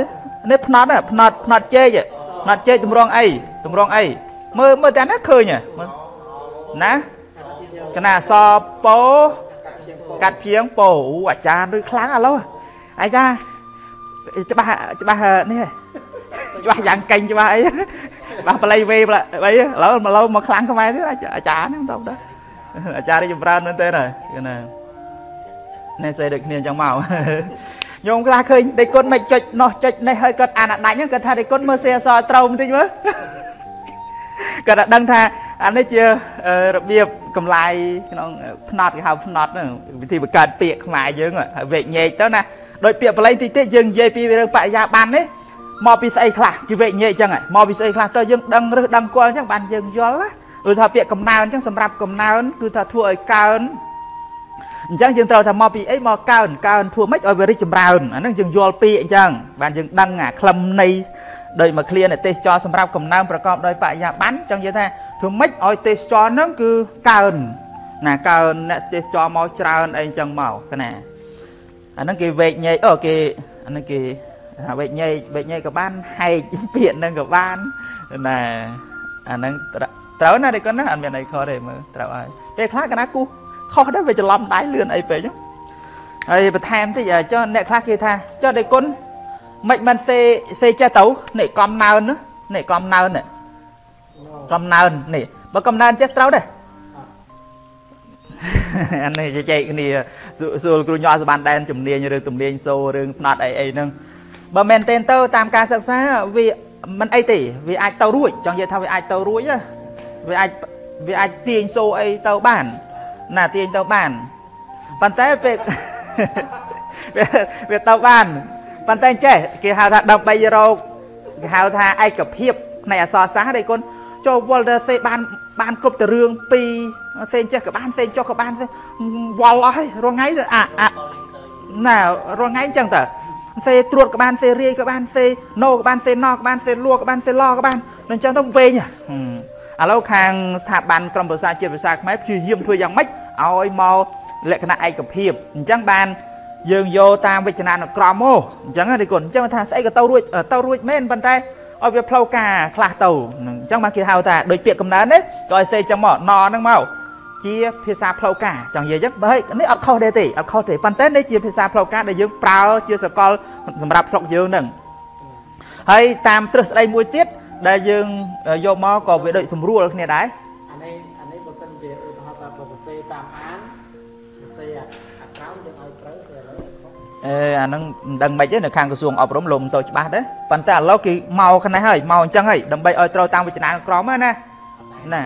នេះផ្នត់ផ្នត់ផ្នត់ជែកផ្នត់ជែកតម្រងអីតម្រងអីមើលមើលតែណាឃើញណាកណាសពោ កាត់ជាងពោអូអាចារ្យឬខ្លាំងឥឡូវអាចារ្យច្បាស់ច្បាស់នេះច្បាស់យ៉ាងកេញច្បាស់អីច្បាស់បល័យវេបអីឥឡូវមកឡូវមកខ្លាំងខ្មែរទៀតអាចារ្យហ្នឹងតើអាចារ្យនេះចម្រើនមែនទេណាណានេះសេដូចគ្នាអញ្ចឹងមកញោមខ្លះឃើញដេគុណមិនចុចនោះចុចនេះហើយគាត់អានអាដាច់ហ្នឹងគាត់ថាដេគុណមើលសេអសត្រូវបន្តិចមើល គាត់តែដឹងថាអានេះជារបៀបកម្លាយក្នុងផ្នត់គេហៅផ្នត់ហ្នឹងវិធីបង្កើតពាក្យខ្មែរយើងហើយវែកញែកទៅណាដោយពាក្យបល័យតិចតិចយើងនិយាយពីរឿងបរិយាបាននេះមកពីស្អីខ្លះគេវែកញែកអញ្ចឹងមកពីស្អីខ្លះទៅយើងដឹងរឹសដឹងគល់អញ្ចឹងបានយើងយល់ណាឬថាពាក្យកំណើនអញ្ចឹងសម្រាប់កំណើនគឺថាធ្វើឲ្យកើនអញ្ចឹងយើងត្រូវថាមកពីអីមកកើនកើនធ្វើម៉េចឲ្យវារីកចម្រើនអាហ្នឹងយើងយល់ពីអញ្ចឹងបានយើងដឹងអាខ្លឹមនៃ ដោយមកឃ្លានទេសចរសម្រាប់កំណើនប្រកបដោយបរិយាបន្នអញ្ចឹងនិយាយថាធ្វើម៉េចឲ្យទេសចរហ្នឹងគឺកើនណាកើនអ្នកទេសចរមកច្រើនអីអញ្ចឹងមកណាអាហ្នឹងគេវែកញែកអូគេអាហ្នឹងគេថាវែកញែកវែកញែកក៏បានហែកពាក្យហ្នឹងក៏បានណាអាហ្នឹងត្រូវណាទេគាត់ណាអត់មានអីខុសទេមើលត្រូវហើយពេលខ្លះកណាគូខុសដែរវាច្រឡំដៃលឿនអីពេកហើយបន្ថែមតិចចុះអ្នកខ្លះគេថាចុះដេគុណ មិនមិនសេសេចេះទៅនេះកំណើននេះកំណើននេះកំណើននេះបើកំណើនចេះត្រូវដែរអានេះជជែកគ្នាសួរគ្រូញ័រសបានដែនជំនាញរឿងទំនាញសូរឿងផ្នត់អីអីហ្នឹងបើមែនទេទៅតាមការសិក្សាវាមិនអីទេវាអាចទៅរួចចង់និយាយថាវាអាចទៅរួចវាអាចវាអាចទាញសូអីទៅបានណាទាញទៅបានប៉ុន្តែពេលវាទៅបាន ប៉ុន្តែចេះគេហៅថាដើម្បីរកគេហៅថាឯកភាពផ្នែកអសរសាស្ត្រទេគុណចូលវល់ទៅសេបានបានគ្រប់ទៅរឿងពីរសេងចេះក៏បានសេងចុះក៏បានវល់អស់ហើយរងថ្ងៃអាអាណារងថ្ងៃអញ្ចឹងតើសេត្រួតក៏បានសេរាយក៏បានសេណូក៏បានសេណក៏បានសេលួក៏បានសេឡក៏បានអញ្ចឹងទៅវែងឥឡូវខាងស្ថាប័នក្រមប្រសាជាតិភាសាខ្មែរព្យាយាមធ្វើយ៉ាងម៉េចឲ្យមកលក្ខណៈឯកភាពអញ្ចឹងបាន យើងយកតាមវិជ្ជានុក្រមមកអញ្ចឹងណាគុណអញ្ចឹងថាស្អីក៏ទៅរួចទៅរួចមែនប៉ុន្តែឲ្យវាផ្លូវការខ្លះទៅអញ្ចឹងបានគេហៅថាដូចពាក្យកំណើននេះក៏ឲ្យសេអញ្ចឹងមកណហ្នឹងមកជាភាសាផ្លូវការចង់និយាយអញ្ចឹងបើនេះអត់ខុសទេទេអត់ខុសទេប៉ុន្តែនេះជាភាសាផ្លូវការដែលយើងប្រើជាសកលសម្រាប់ស្រុកយើងហ្នឹងហើយតាមទ្រឹស្ដីមួយទៀតដែលយើងយកមកក៏វាដូចស្រួលគ្នាដែរ អេអាហ្នឹងមិនដឹងមិនទេនៅខាងក្រសួងអប់រំលោកមិនសូវច្បាស់ទេប៉ុន្តែឥឡូវគេមកខាងនេះហើយមកអញ្ចឹងហើយដើម្បីឲ្យត្រូវតាមវិជ្ជាក្រមណាណា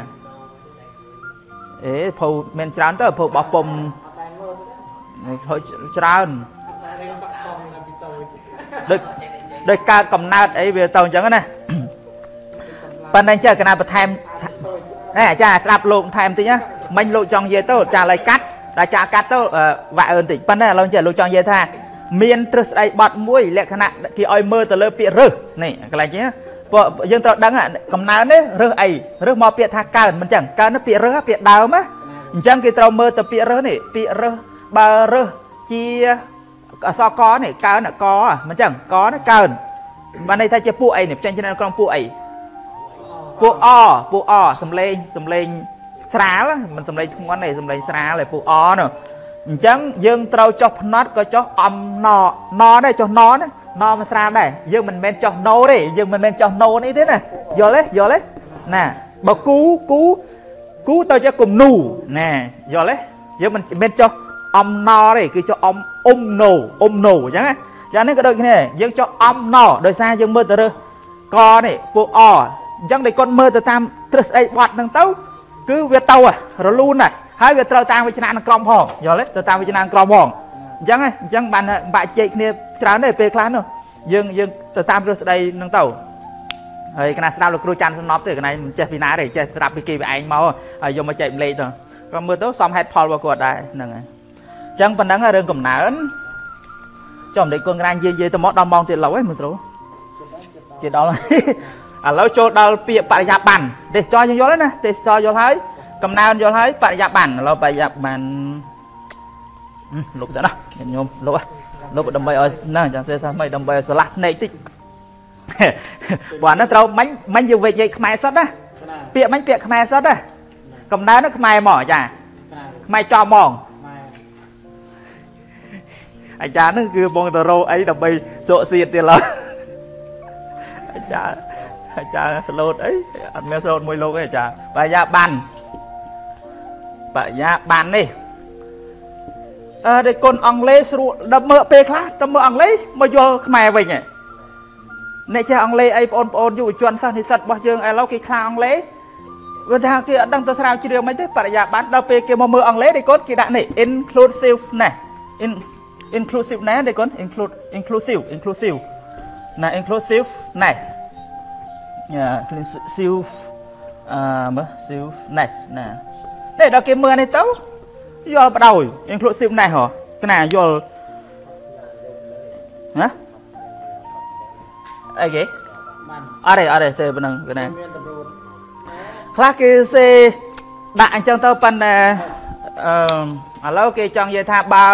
អេភៅមានច្រើនទៅភៅបោះពុំច្រើនដូចដោយកើតកំណើតអីវាទៅអញ្ចឹងណាប៉ុន្តែចេះកណាបន្ថែមណែអាចារ្យស្ដាប់លោកបន្ថែមតិចណាមិញលោកចង់និយាយទៅចាឡើយកាត់ តែចាកាត់ទៅវាក់អឿនតិចប៉ុន្តែឥឡូវចេះលោកចង់និយាយថាមានទ្រឹស្ដីបត់មួយលក្ខណៈគេឲ្យមើលទៅលើពាក្យរើសនេះកន្លែងចឹងពួកយើងត្រូវដឹងកំណើននេះរើសអីរើសមកពាក្យថាកើនមិនចឹងកើននេះពាក្យរើសពាក្យដើមណាអញ្ចឹងគេត្រូវមើលទៅពាក្យរើសនេះពាក្យរើសបើរើសជាអសកនេះកើនកមិនចឹងកនេះកើនបានន័យថាជាពួកអីនេះផ្សេងច្រើនក្រុមពួកអីពួកអពួកអសំលេងសំលេង ស្រាលមិនសំលេងធ្ងន់ទេសំលេងស្រាលទេពួកអនោះអញ្ចឹងយើងត្រូវចុះផ្នត់ក៏ចុះអំណណដែរចុះណណាណមកស្រាលដែរយើងមិនមែនចុះណូទេយើងមិនមែនចុះណូនេះទេណាយល់ទេយល់ទេណាបើគូគូគូទៅជាគំនូណាយល់ទេយើងមិនមែនចុះអំណទេគឺចុះអំអ៊ុំណូអ៊ុំណូអញ្ចឹងណាយ៉ាងនេះក៏ដូចគ្នាយើងចុះអំណដោយសារយើងមើលទៅរើសកនេះពួកអអញ្ចឹងដែលគាត់មើលទៅតាមទ្រឹស្ដីបត់ហ្នឹងទៅ គឺវាទៅរលូនណាស់ហើយវាត្រូវតាមវិជ្ជានឹងក្រុមផងយល់ទេទៅតាមវិជ្ជានឹងក្រុមផងអញ្ចឹងអញ្ចឹងបានបាក់ជែកគ្នាច្រើនទេពេលខ្លះនោះយើងយើងទៅតាមទ្រឹស្ដីហ្នឹងទៅហើយគណៈស្ដាប់លោកគ្រូច័ន្ទសំណប់ទេកណៃមិនចេះពីណាទេចេះស្ដាប់ពីគេវាឯងមកហើយយកមកចែកម្លេចទៅក៏មើលទៅសំហេតុផលរបស់គាត់ដែរហ្នឹងហើយអញ្ចឹងប៉ុណ្ណឹងរឿងកំណើនចំដេកគុនក្រាញនិយាយទៅមកដល់ម៉ោងទៀតឡូវហ៎មើលទៅជាដល់ ឥឡូវចូលដល់ពាក្យបរិយាបន្នទេសចរយើងយល់ហើយណាទេសចរយល់ហើយកំណើនយល់ហើយបរិយាបន្នឥឡូវបរិយាបន្នលោកស្ដាប់ញោមលោកលោកដើម្បីឲ្យហ្នឹងចាំសេសាមិនដើម្បីឲ្យស្រឡះភ្នែកតិចបើអានោះត្រូវមិញមិញយើងវិនិច្ឆ័យខ្មែរសុទ្ធណាពាក្យមិញពាក្យខ្មែរសុទ្ធណាកំណើននោះខ្មែរហ្មងចាខ្មែរចំហ្មងអាចារ្យនឹងគឺបងតរោអីដើម្បីសក់សៀតទៀតឡើយអាចារ្យ អាចារ្យស្លូតអីអត់មានស្លូតមួយលោកទេអាចារ្យបរិយាបានបរិយាបាននេះអឺដូចគុណអង់គ្លេសស្រួលដល់មើលពេលខ្លះដល់មើលអង់គ្លេសមកយល់ខ្មែរវិញហ៎អ្នកចេះអង់គ្លេសអីបងប្អូនយុវជនសិស្សនិស្សិតរបស់យើងឥឡូវគេខ្លាចអង់គ្លេសវាថាគេអត់ដឹងទៅស្រាវជ្រាវមិនទេបរិយាបន្នដល់ពេលគេមកមើលអង់គ្លេសដូចគាត់គេដាក់នេះ inclusiveness in inclusiveness ដូចគាត់ include inclusive inclusive ណា inclusiveness យ៉ា inclusive អឺមើល silfness ណានេះដល់គេមើលនេះទៅយល់បដ ாய் inclusiveness ហ៎កណាយល់ណាអីគេបានអរេអរេសេប៉ុណ្ណឹងកណាមានតម្រួតខ្លះគេសេដាក់អញ្ចឹងទៅប៉ុន្តែអឺឥឡូវគេចង់និយាយថាបើ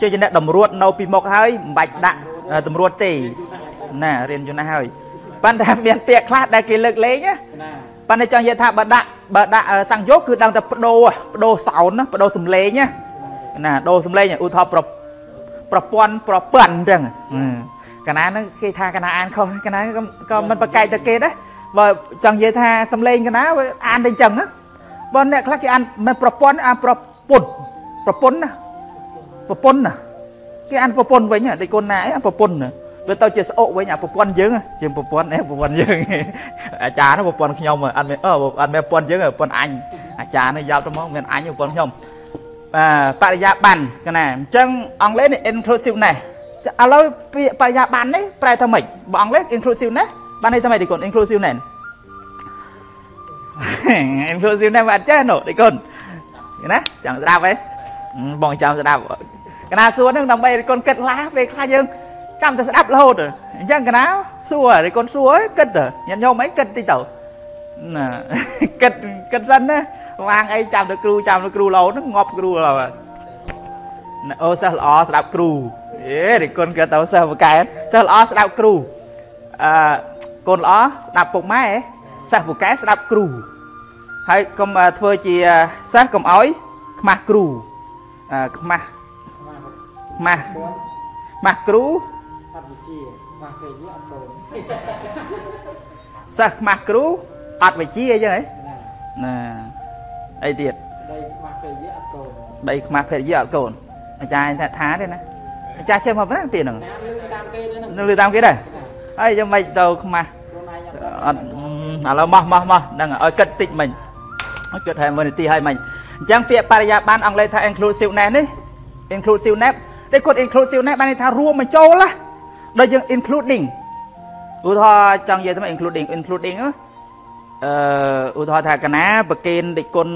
ជាចំណេះតម្រួតនៅពីមុខហើយមិនបាច់ដាក់តម្រួតទេណារៀនយូរណាស់ហើយ ប៉ុន្តែមានពាក្យខ្លះដែលគេលើកលែងណាណាប៉ុន្តែចង់និយាយថាបើដាក់បើដាក់សង្យោគគឺដឹងតែបដូរបដូរសោនណាបដូរសំឡេងណាណាដូរសំឡេងឧទាហរណ៍ប្រប្រព័ន្ធប្រព័ន្ធអញ្ចឹងកាលណាហ្នឹងគេថាកាលណាអានខុសកាលណាក៏ក៏មិនប្រកែកទៅគេដែរបើចង់និយាយថាសំឡេងកាលណាវាអានទៅអញ្ចឹងណាបើអ្នកខ្លះគេអានមិនប្រព័ន្ធអានប្រពន្ធប្រពន្ធណាប្រពន្ធណាគេអានប្រពន្ធវិញដូចកូនណាអីអាប្រពន្ធណា វាទៅជាស្អុកវិញអាប្រព័ន្ធយើងជាប្រព័ន្ធអេប្រព័ន្ធយើងអាចារ្យនោះប្រព័ន្ធខ្ញុំអត់មានអឺអត់មានប្រព័ន្ធយើងប្រព័ន្ធអញអាចារ្យនេះយកទៅមកមានអញប្រព័ន្ធខ្ញុំបាទបរិយាបន្នកណាអញ្ចឹងអង់គ្លេសនេះ inclusiveness ឥឡូវពាក្យបរិយាបន្ននេះប្រែថាម៉េចបើអង់គ្លេស inclusiveness បានន័យថាម៉េចទីគុណ inclusiveness inclusiveness មិនអត់ចេះនោះទីគុណណាចង់ស្ដាប់ហ៎បងចង់ស្ដាប់កណាសួរនឹងដើម្បីគុណគិតឡាពេលខ្លះយើង ចាំតែស្ដាប់រហូតអញ្ចឹងកណាសួររិគុណសួរគិតញាតិញោមអីគិតតិចទៅណាគិតគិតសិនណាវាងអីចាំទៅគ្រូចាំទៅគ្រូលោហ្នឹងងាប់គ្រូឡើយអូសិស្សល្អស្ដាប់គ្រូអេរិគុណគិតទៅសិស្សបកែសិស្សល្អស្ដាប់គ្រូអឺកូនល្អស្ដាប់ពុកម៉ែសិស្សបកែស្ដាប់គ្រូហើយកុំធ្វើជាសិស្សកុំអោយខ្មាស់គ្រូអឺខ្មាស់ខ្មាស់ខ្មាស់4ខ្មាស់គ្រូ អត់វិជាខ្មាស់គេយអត់កូនសិស្សខ្មាស់គ្រូអត់វិជ្ជាអញ្ចឹងហ៎ណាណាអីទៀតដីខ្មាស់គេយអត់កូនដីខ្មាស់ភរិយាអត់កូនអាចារ្យថាថាទេណាអាចារ្យចេះមកប៉ុណ្ណាពាក្យហ្នឹងណាលឺតាមគេទៅហ្នឹងនឹងលឺតាមគេដែរហើយយ៉ាងម៉េចទៅខ្មាស់ខ្លួនឯងអត់អត់ឥឡូវមកមកមកហ្នឹងឲ្យគិតតិចមិញឲ្យគិតឲ្យមួយនាទីឲ្យមិញអញ្ចឹងពាក្យបរិយាបានអង់គ្លេសថា inclusiveness នេះ inclusiveness តែគាត់ inclusiveness បានន័យថារួមបញ្ចូលណា ដូចយើង including ឧទាហរណ៍ចង់និយាយទៅ including including អឺឧទាហរណ៍ថាកណាប្រកេនដឹកគុណ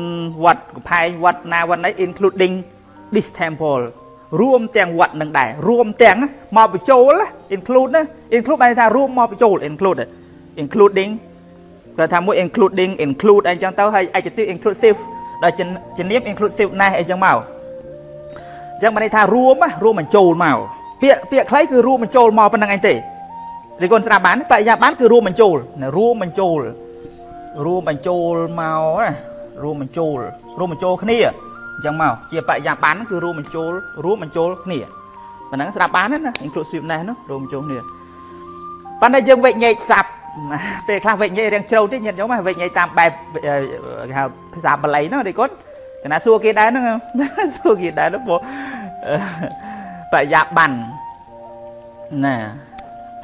វត្តកផែងវត្តណាវត្តណី including this temple រួមទាំងវត្តនឹងដែររួមទាំងមកបញ្ចូលណា include ណា include បានន័យថារួមមកបញ្ចូល include including គាត់ថាមួយ including include អីចឹងទៅហើយ adjective inclusive ដល់ជំនាញ inclusive ណាស់អីចឹងមកអញ្ចឹងបានន័យថារួមណារួមបញ្ចូលមក ពាក្យពាក្យខ្លីគឺរួមបញ្ចូលមកប៉ុណ្្នឹងឯងទេរីកូនស្ដាប់បានបរិយាបានគឺរួមបញ្ចូលណារួមបញ្ចូលរួមបញ្ចូលមកណារួមបញ្ចូលរួមបញ្ចូលគ្នាអញ្ចឹងមកជាបរិយាបានគឺរួមបញ្ចូលរួមបញ្ចូលគ្នាប៉ុណ្ណឹងស្ដាប់បានណា inclusive ណាស់នោះរួមបញ្ចូលគ្នាប៉ុន្តែយើងវិញែកស័ព្ទពេលខ្លះវិញែករៀងជ្រៅតិចញាតិញោមវិញែកតាមបែបគេហៅភាសាបាលីនោះទេគាត់កណាសួរគេដែរហ្នឹងសួរគេដែរហ្នឹងព្រោះ បរិយាបានណា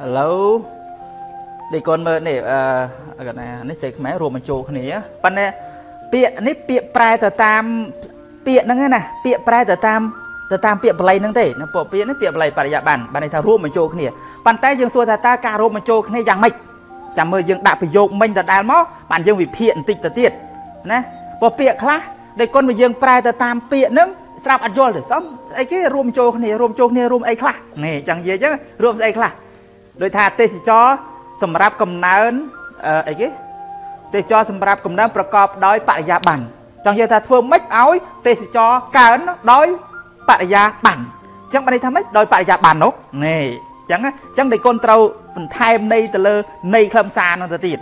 ឥឡូវដេកូនមើលនេះអឺគាត់ណានេះចេះខ្មែររួមបញ្ចូលគ្នាប៉ុន្តែពាក្យនេះពាក្យប្រែទៅតាមពាក្យហ្នឹងឯណាពាក្យប្រែទៅតាមទៅតាមពាក្យបល័យហ្នឹងទេណាពួកពាក្យនេះពាក្យបល័យបរិយាបានបានន័យថារួមបញ្ចូលគ្នាប៉ុន្តែយើងសួរថាតើការរួមបញ្ចូលគ្នាយ៉ាងម៉េចចាំមើលយើងដាក់ប្រយោគមិញដដែលមកបានយើងវិភាគបន្តិចទៅទៀតណាព្រោះពាក្យខ្លះដែលគុណមកយើងប្រែទៅតាមពាក្យហ្នឹង ស្រាប់អត់យល់ទេសំអីគេរួមចូលគ្នារួមចូលគ្នារួមអីខ្លះនេះចឹងនិយាយចឹងរួមស្អីខ្លះដោយថាទេសចរសម្រាប់កំណើនអឺអីគេទេសចរសម្រាប់កំណើនប្រកបដោយបរិយាបន្នចង់និយាយថាធ្វើម៉េចឲ្យទេសចរកើនដោយបរិយាបន្នចឹងបានន័យថាម៉េចដោយបរិយាបន្ននោះនេះចឹងណាចឹងដេកគុណត្រូវបន្ថែមន័យទៅលើន័យខ្លឹមសារនោះទៅទៀត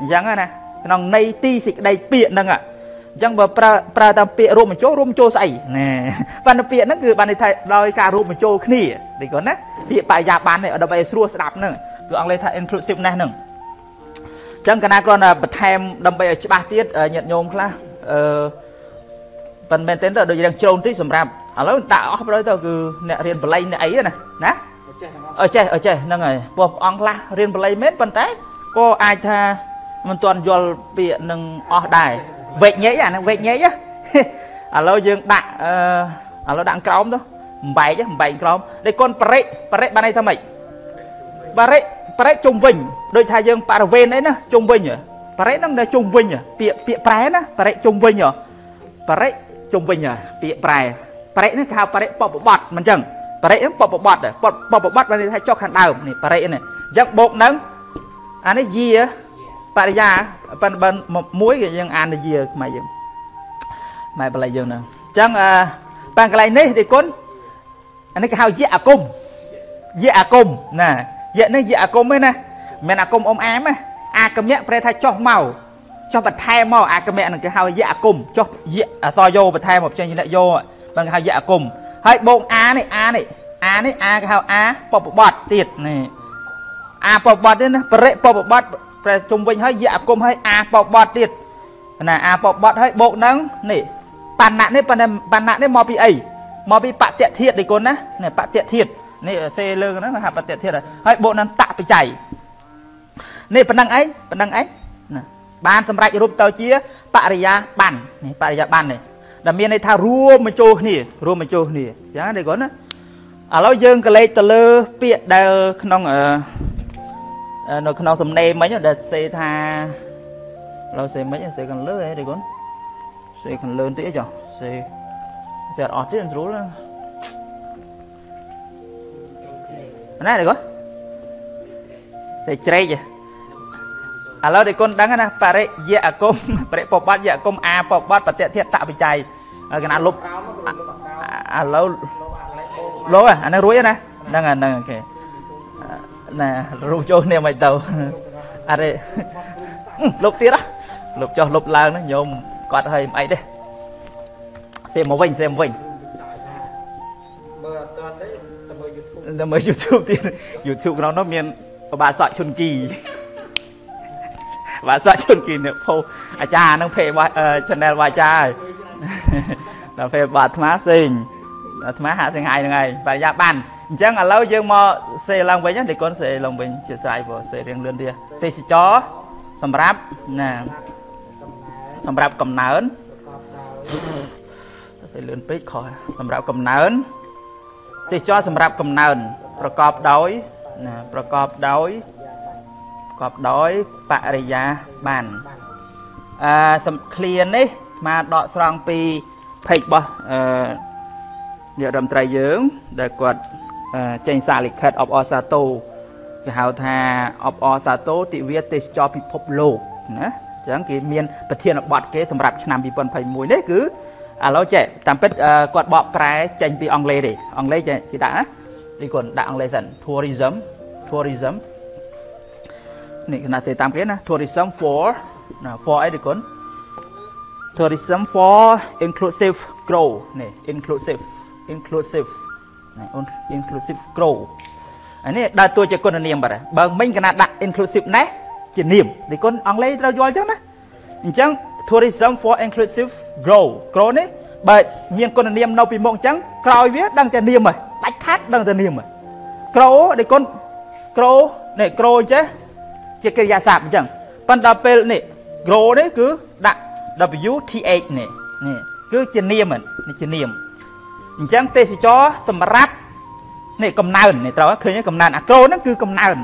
អញ្ចឹងណាក្នុងន័យទីសេចក្តីពាក្យហ្នឹង អញ្ចឹងបើប្រើប្រើតាមពាក្យរួមបញ្ចូលរួមបញ្ចូលស្អីណែប៉ុន្តែពាក្យហ្នឹងគឺបានន័យថាដោយការរួមបញ្ចូលគ្នាដេកគុណណាពាក្យបរិយាបន្ននេះដើម្បីឲ្យស្រួលស្ដាប់ហ្នឹងគឺអង់គ្លេសថា inclusive ណាស់ហ្នឹងអញ្ចឹងកណាគ្រាន់តែបន្ថែមដើម្បីឲ្យច្បាស់ទៀតញាតិញោមខ្លះអឺប៉ុន្តែមែនទែនទៅដូចរៀងជ្រូនតិចសម្រាប់ឥឡូវដាក់អស់ទៅទៅគឺអ្នករៀនបល័យអ្នកអីណាណាឲ្យចេះទាំងអស់អើចេះអើចេះហ្នឹងហើយពោះអង្គខ្លះរៀនបល័យមែនប៉ុន្តែក៏អាចថាមិនទាន់យល់ពាក្យនឹងអស់ដែរ វែកញែកអាហ្នឹងវែកញែកឥឡូវយើងដាក់អឺឥឡូវដាក់ក្រោមទៅបំបែកបំបែកក្រោមដូចកូនបរិបរិបានន័យថាម៉េចបរិបរិជុំវិញដូចថាយើងបរិវេណអីណាជុំវិញហ៎បរិហ្នឹងដែលជុំវិញហ៎ពាក្យពាក្យប្រែណាបរិជុំវិញហ៎បរិជុំវិញហ៎ពាក្យប្រែបរិនេះគេហៅបរិបពបត់មិនចឹងបរិហ្នឹងពបត់ហ៎ពពបត់បានន័យថាចុះខាងដើមនេះបរិនេះអញ្ចឹងបូកនឹងអានេះយា បរិយាប៉ិនបើមួយគេយើងអានយាខ្មែរយើងម៉ែបល័យយើងហ្នឹងអញ្ចឹងអឺប៉ានកន្លែងនេះទីគុណអានេះគេហៅយៈអាគមយៈអាគមណាយៈនេះយៈអាគមឯណាមិនមែនអាគមអ៊ំអាមណាអាកមៈប្រែថាចុះមកចុះបន្ថែមមកអាកមៈនឹងគេហៅយៈអាគមចុះយៈអសយោបន្ថែមមកចេញជាអ្នកយោបានគេហៅយៈអាគមហើយបូកអានេះអានេះអានេះអាគេហៅអាបបបត់ទៀតនេះអាបបបត់នេះណាបរិបបបត់ ប្រែជុំវិញហើយយៈអាគមហើយអាបបបត់ទៀតណាអាបបបត់ហើយបូកនឹងនេះបណ្ណៈនេះបណ្ណៈបណ្ណៈនេះមកពីអីមកពីបតិធាតនេះគុណណានេះបតិធាតនេះសេលើហ្នឹងគេហៅបតិធាតហើយហើយបូកនឹងតបច្ច័យនេះប៉ុណ្ណឹងអីប៉ុណ្ណឹងអីណាបានសម្រេចរូបទៅជាបរិយាបាននេះបរិយាបាននេះដែលមានន័យថារួមបញ្ចូលគ្នារួមបញ្ចូលគ្នាអញ្ចឹងទេគាត់ណាឥឡូវយើងក៏លេខទៅលើពាក្យដែលក្នុងអឺ នៅក្នុងសំណេរមិញដែលសេថាឥឡូវសេមិញសេខាងលើហ៎ទេគាត់សេខាងលើបន្តិចចុះសេតែអត់ទេស្រួលណាណែទេគាត់សេជ្រែកហ៎ឥឡូវដែលគុណដឹងណាបរិយៈអគមបរិបបត្តិយៈអគមអាបបត្តិបតិធិតបច្ច័យហើយកណាលុបក្រោមមកលុបអាក្រោមឥឡូវលុបអាកន្លែងបូកលោអាហ្នឹងរួចណាហ្នឹងហ្នឹងអូខេ ណារូបចូលគ្នាមិនទៅអត់ទេលុបទៀតលុបចុះលុបឡើងហ្នឹងញោមគាត់ឲ្យមិនអីទេសេមកវិញសេមកវិញមើលអត់ទាន់ទេទៅមើល YouTube ទៅមើល YouTube ទៀត YouTube ក្នុងនោះមានប្របាទសក់ឈុនគីបាទសក់ឈុនគីនេះផូអាចារ្យហ្នឹងភេបា channel របស់អាចារ្យហើយដល់ពេលបាទអាត្មាផ្សេងអាត្មាហាក់សង្ហាយហ្នឹងហើយបរិយាបាន អញ្ចឹងឥឡូវយើងមកសេឡើងវិញណាទីគុណសេឡើងវិញជាស្រ័យព្រោះសេរៀងលឿនទៀតទេសចរសម្រាប់ណាសម្រាប់កំណើនប្រកបដោយសេលឿនពេកខុសសម្រាប់កំណើនទេសចរសម្រាប់កំណើន ប្រកបដោយណាប្រកបដោយប្រកបដោយបរិយាបានបានអឺសំឃ្លានេះមកដកស្រង់ពីផេករបស់អឺអ្នករដ្ឋមន្ត្រីយើងដែលគាត់អឺ ចេញសារលិខិតអបអរសាទរគេហៅថាអបអរសាទរទិវាទេសចរពិភពលោកណាអញ្ចឹងគេមានប្រធានបទគេសម្រាប់ឆ្នាំ2021នេះគឺឥឡូវចេះតាមពិតអឺគាត់បកប្រែចេញពីអង់គ្លេសទេអង់គ្លេសចេះគេដាក់ណានេះគាត់ដាក់អង់គ្លេសសិន tourism tourism នេះគណៈសេតាមគេណា tourism for ណា for អីទេគុណ tourism for inclusive grow នេះ inclusive inclusive ណា inclusive grow អានេះដើរតួជាគុណនាមបាត់ហើយបើមិញគណៈដាក់ inclusive ណេះជានាមទីគុណអង់គ្លេសត្រូវយល់អញ្ចឹងណាអញ្ចឹង tourism for inclusive grow grow នេះបើមានគុណនាមនៅពីមុខអញ្ចឹងក្រោយវាដឹងតែនាមហើយដាច់ខាត់ដឹងតែនាមហើយ grow ទីគុណ grow នេះ grow អញ្ចឹងជាកិរិយាសព្ទអញ្ចឹងប៉ុន្តែដល់ពេលនេះ grow នេះគឺដាក់ WTH នេះនេះគឺជានាមនេះជានាម អញ្ចឹងទេសចរសម្រាប់នេះកំណើននេះត្រូវឃើញទេកំណើនអាក្រូហ្នឹងគឺកំណើន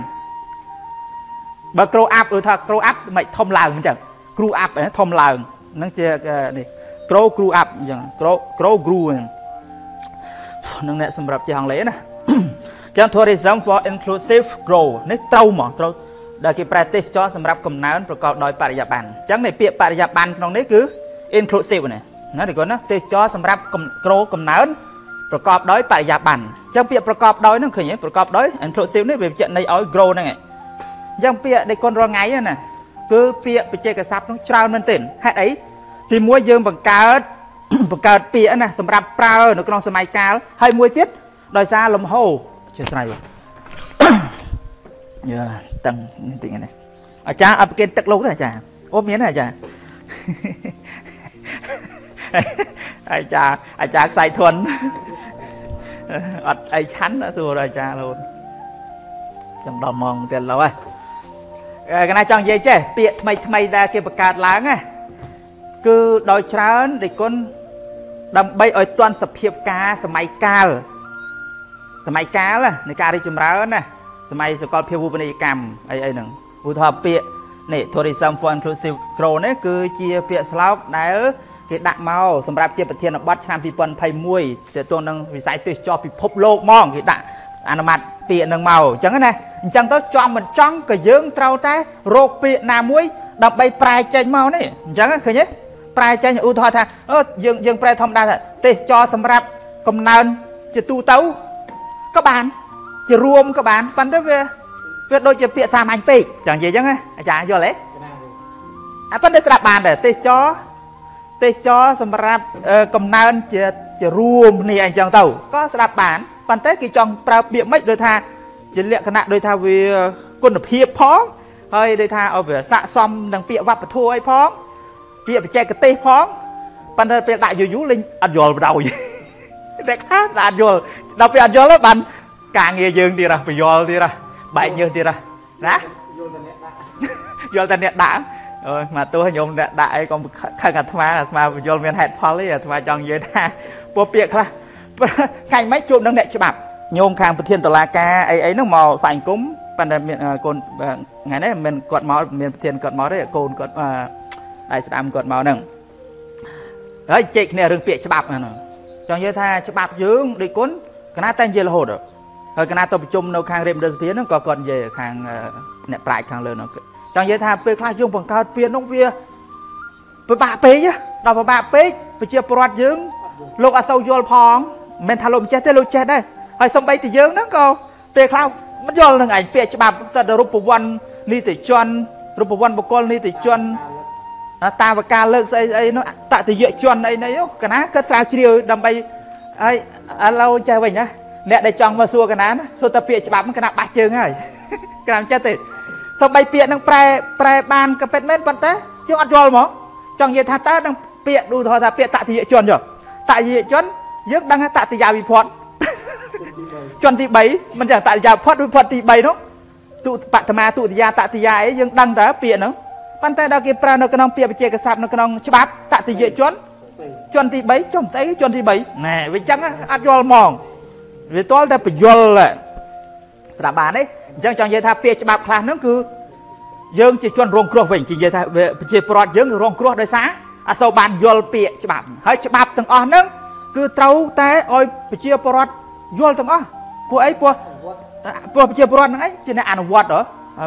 បើ grow up ឬថា grow up មិនធំឡើងអញ្ចឹង grow up ហ្នឹងធំឡើងហ្នឹងជានេះ grow grew up អញ្ចឹង grow grow grew អញ្ចឹងនឹងអ្នកសម្រាប់ជាអង់គ្លេសណាចឹង tourism for inclusive grow នេះត្រូវហ្មងត្រូវដែលគេប្រែទេសចរសម្រាប់កំណើនប្រកបដោយបរិយាបន្នអញ្ចឹងនៃពាក្យបរិយាបន្នក្នុងនេះគឺ inclusive ណា ណាទីគាត់ណាទេសចរសម្រាប់កំក្រូកំណើនប្រកបដោយបរិយាបន្នអញ្ចឹងពាក្យប្រកបដោយហ្នឹងឃើញទេប្រកបដោយ inclusive នេះវាបញ្ជាក់ន័យឲ្យ grow ហ្នឹងឯងអញ្ចឹងពាក្យដែលគាត់រាល់ថ្ងៃហ្នឹងណាគឺពាក្យបច្ចេកស័ព្ទហ្នឹងច្រើនមែនទែនហេតុអីទីមួយយើងបង្កើតបង្កើតពាក្យណាសម្រាប់ប្រើនៅក្នុងសម័យកាលហើយមួយទៀតដោយសារលំហូរជាស្រ័យបងយ៉ាតឹងបន្តិចនេះអាចារ្យអត់ប្រគេនទឹកលោកទេអាចារ្យអូមានទេអាចារ្យ អាចារ្យអាចារ្យខ្សែធន់អត់អីឆាន់សួរអាចារ្យលោកចាំដល់ម៉ោងទៀតលោហើយកណាចង់និយាយចេះពាក្យថ្មីថ្មីដែលគេបង្កើតឡើងណាគឺដោយច្រើនដេគុណដើម្បីឲ្យទាន់សភាពការសម័យកាលសម័យកាលនៃការរីកចម្រើនណាសម័យសកលភាវូបនីយកម្មអីអីហ្នឹងឧទាហរណ៍ពាក្យនេះ tourism for inclusive growth នេះគឺជាពាក្យស្លោកដែល គេដាក់មកសម្រាប់ជាប្រធានបទឆ្នាំ2021ទាក់ទងនឹងវិស័យទេសចរពិភពលោកហ្មងគេដាក់អនុម័តពាក្យនឹងមកអញ្ចឹងណាអញ្ចឹងទៅចំមិនចង់ក៏យើងត្រូវតែរកពាក្យណាមួយដើម្បីប្រែចេញមកនេះអញ្ចឹងឃើញទេប្រែចេញឧទាហរណ៍ថាអឺយើងយើងប្រែធម្មតាថាទេសចរសម្រាប់កំណើនជាទូទៅក៏បាន ជារួមក៏បានប៉ុន្តែវាវាដូចជាពាក្យសាមញ្ញពេកចង់និយាយអញ្ចឹងណាអាចារ្យយល់ទេអាប៉ុន្តែស្ដាប់បានដែរទេសចរ ទេសចរសម្រាប់កំណើនជាជារួមគ្នាអញ្ចឹងទៅក៏ស្ដាប់បានប៉ុន្តែគេចង់ប្រើពាក្យមិនដូចថាជាលក្ខណៈដូចថាវាគុណភាពផងហើយដូចថាឲ្យវាស័កសមនឹងពាក្យវប្បធម៌អីផងពាក្យបច្ចេកទេសផងប៉ុន្តែពេលដាក់យូរយូរលេងអត់យល់បដ ாய் តែថាអត់យល់ដល់ពេលអត់យល់បានការងារយើងទៀតហ៎បយល់ទៀតហ៎បែកញើសទៀតហ៎ណាយល់តែអ្នកដាក់យល់តែអ្នកដាក់ អូយមកទោះខ្ញុំអ្នកដាក់អីកុំខឹងអាត្មាអាត្មាបញ្យល់មានហេតុផលទេអាត្មាចង់និយាយថាពួកពាក្យខ្លះថ្ងៃមិនជួបនឹងអ្នកច្បាប់ញោមខាងប្រធានតឡាការអីអីហ្នឹងមកស្វែងគុំប៉ុន្តែមានកូនថ្ងៃនេះមិនគាត់មកមានប្រធានគាត់មកទេកូនគាត់ដៃស្ដាំគាត់មកហ្នឹងហើយជែកគ្នារឿងពាក្យច្បាប់ហ្នឹងចង់និយាយថាច្បាប់យើងដូចគុណកណាតែនិយាយរហូតហើយកណាទៅប្រជុំនៅខាងរៀបរដ្ឋសភាហ្នឹងក៏គាត់និយាយខាងអ្នកប្រាជ្ញខាងលើហ្នឹង ចង់និយាយថាពេលខ្លះយើងបង្កើតពៀននោះវាពិបាកពេកដល់ពិបាកពេកប្រជាពលរដ្ឋយើងលោកអត់សូវយល់ផងមិនមែនថាលោកមិនចេះទេលោកចេះដែរហើយសំបីតែយើងហ្នឹងក៏ពេលខ្លះមិនយល់នឹងឯងពាក្យច្បាប់សិទ្ធិរូបវ័ននីតិជនរូបវ័នបុគ្គលនីតិជនតាវការលើកស្អីស្អីនោះតតិយជនអីនេះកណាគាត់ស្រាវជ្រាវដើម្បីហើយឥឡូវចេះវិញណាអ្នកដែលចង់មកសួរកណាណាសួរតែពាក្យច្បាប់កណាបាស់ជើងហើយកណាមិនចេះទេ សូម្បីពាក្យនឹងប្រែប្រែបានក៏ពិតមែនប៉ុន្តែយើងអត់យល់ហ្មងចង់និយាយថាតើនឹងពាក្យដូចថាពាក្យតតិយជនយកតតិយជនយើងដឹងថាតតិយាវិផតជនទី3មិនចឹងតតិយាវិផតវិផតទី3នោះទុបតមាទុតិយាតតិយាអីយើងដឹងតើពាក្យហ្នឹងប៉ុន្តែដល់គេប្រើនៅក្នុងពាក្យវិជាកស័ព្ទនៅក្នុងច្បាប់តតិយជនជនទី3ចំស្អីជនទី3ណែវាចឹងអត់យល់ហ្មងវាទាល់តែបញ្យល់ស្ដាប់បានទេ អញ្ចឹងចង់និយាយថាពាក្យច្បាប់ខ្លះហ្នឹងគឺយើងជាជនរងគ្រោះវិញគេនិយាយថាប្រជាពលរដ្ឋយើងរងគ្រោះដោយសារអសូវបានយល់ពាក្យច្បាប់ហើយច្បាប់ទាំងអស់ហ្នឹងគឺត្រូវតែឲ្យប្រជាពលរដ្ឋយល់ទាំងអស់ពួកអីពួកពួកប្រជាពលរដ្ឋហ្នឹងឯងជាអ្នកអនុវត្តហ៎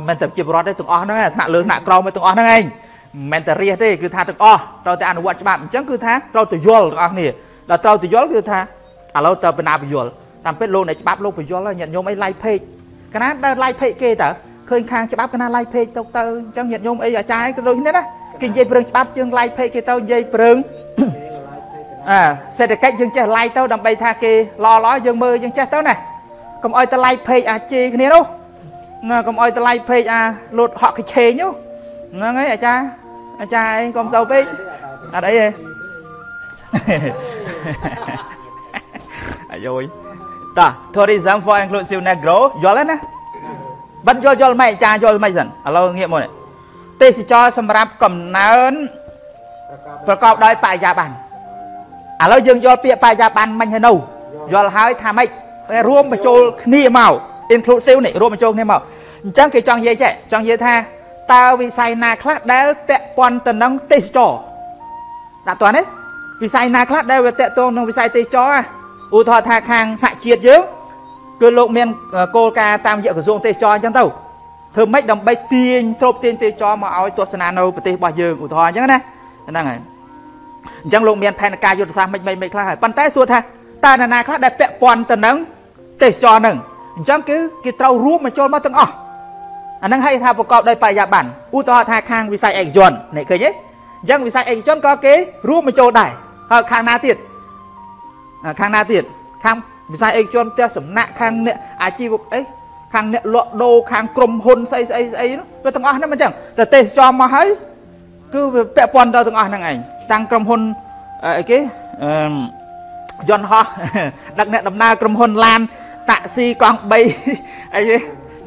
មិនតែប្រជាពលរដ្ឋទេទាំងអស់ហ្នឹងឯងថ្នាក់លើថ្នាក់ក្រោមទាំងអស់ហ្នឹងឯងមិនមែនតែរាជទេគឺថាទាំងអស់ត្រូវតែអនុវត្តច្បាប់អញ្ចឹងគឺថាត្រូវទៅយល់ទាំងអស់គ្នាដល់ត្រូវទៅយល់គឺថាឥឡូវទៅបណ្ណាបញ្យល់តាមពិតលោកនៃច្បាប់លោកបញ្យល់ញាតិញោមអី like page ក ណាដើរ like page គេតើឃើញខាងច្បាប់កណា like page ទៅទៅអញ្ចឹងញាតិញោមអីអាចារ្យក៏ដូចគ្នាណាគេនិយាយព្រឹងច្បាប់យើង like page គេទៅនិយាយព្រឹងអើសេដ្ឋកិច្ចយើងចេះ like ទៅដើម្បីថាគេល្អល្អយើងមើលយើងចេះទៅណាកុំអោយទៅ like page អាជេរគ្នានោះណាកុំអោយទៅ like page អាលូតហក់កឆេងនោះហ្នឹងហើយអាចារ្យអាចារ្យអីកុំសូវពេកអត់អីទេអាយយ តោះ tourism for inclusive negro យល់ទេណាបិទយល់យល់មិនអាចារ្យយល់មិនសិនឥឡូវងាកមកទេសចរសម្រាប់កំណើនប្រកបដោយបរិយាបន្នឥឡូវយើងយល់ពាក្យបរិយាបន្នមិញហើយនៅយល់ហើយថាម៉េចរួមបញ្ចូលគ្នាមក inclusive នេះរួមបញ្ចូលគ្នាមកអញ្ចឹងគេចង់និយាយចេះចង់និយាយថាតើវិស័យណាខ្លះដែលពាក់ព័ន្ធទៅនឹងទេសចរដាក់តើនេះវិស័យណាខ្លះដែលវាតាក់ទងនឹងវិស័យទេសចរ ឧទាហរណ៍ថាខាងថ្នាក់ជាតិយើងគឺលោកមានគោលការណ៍តាមរយៈក្រសួងទេសចរអញ្ចឹងទៅធ្វើម៉េចដើម្បីទាញស្រូបទាញទេសចរមកឲ្យទស្សនានៅប្រទេសរបស់យើងឧទាហរណ៍អញ្ចឹងណាហ្នឹងហើយអញ្ចឹងលោកមានផែនការយុទ្ធសាស្ត្រមិនមិនមិនខ្លះហើយប៉ុន្តែសួរថាតើនរណាខ្លះដែលពាក់ព័ន្ធទៅនឹងទេសចរហ្នឹងអញ្ចឹងគឺគេត្រូវរួមបញ្ចូលមកទាំងអស់អាហ្នឹងឲ្យថាប្រកបដោយបរិយាបន្នឧទាហរណ៍ថាខាងវិស័យឯកជននេះឃើញទេអញ្ចឹងវិស័យឯកជនក៏គេរួមបញ្ចូលដែរហើយខាងណាទៀត ខាងណាទៀតខាងវិស័យឯកជនផ្ទះសំណាក់ខាងអ្នកអាជីវអីខាងអ្នកលក់ដូរខាងក្រុមហ៊ុនស្អីស្អីស្អីនោះវាទាំងអស់ហ្នឹងមិនចឹងតែទេសចរមកហើយគឺវាពាក់ព័ន្ធដល់ទាំងអស់ហ្នឹងឯងតាំងក្រុមហ៊ុនអីគេអឺយន្តហោះដឹកអ្នកដំណើរក្រុមហ៊ុនឡានតាក់ស៊ីកង់3អីទេ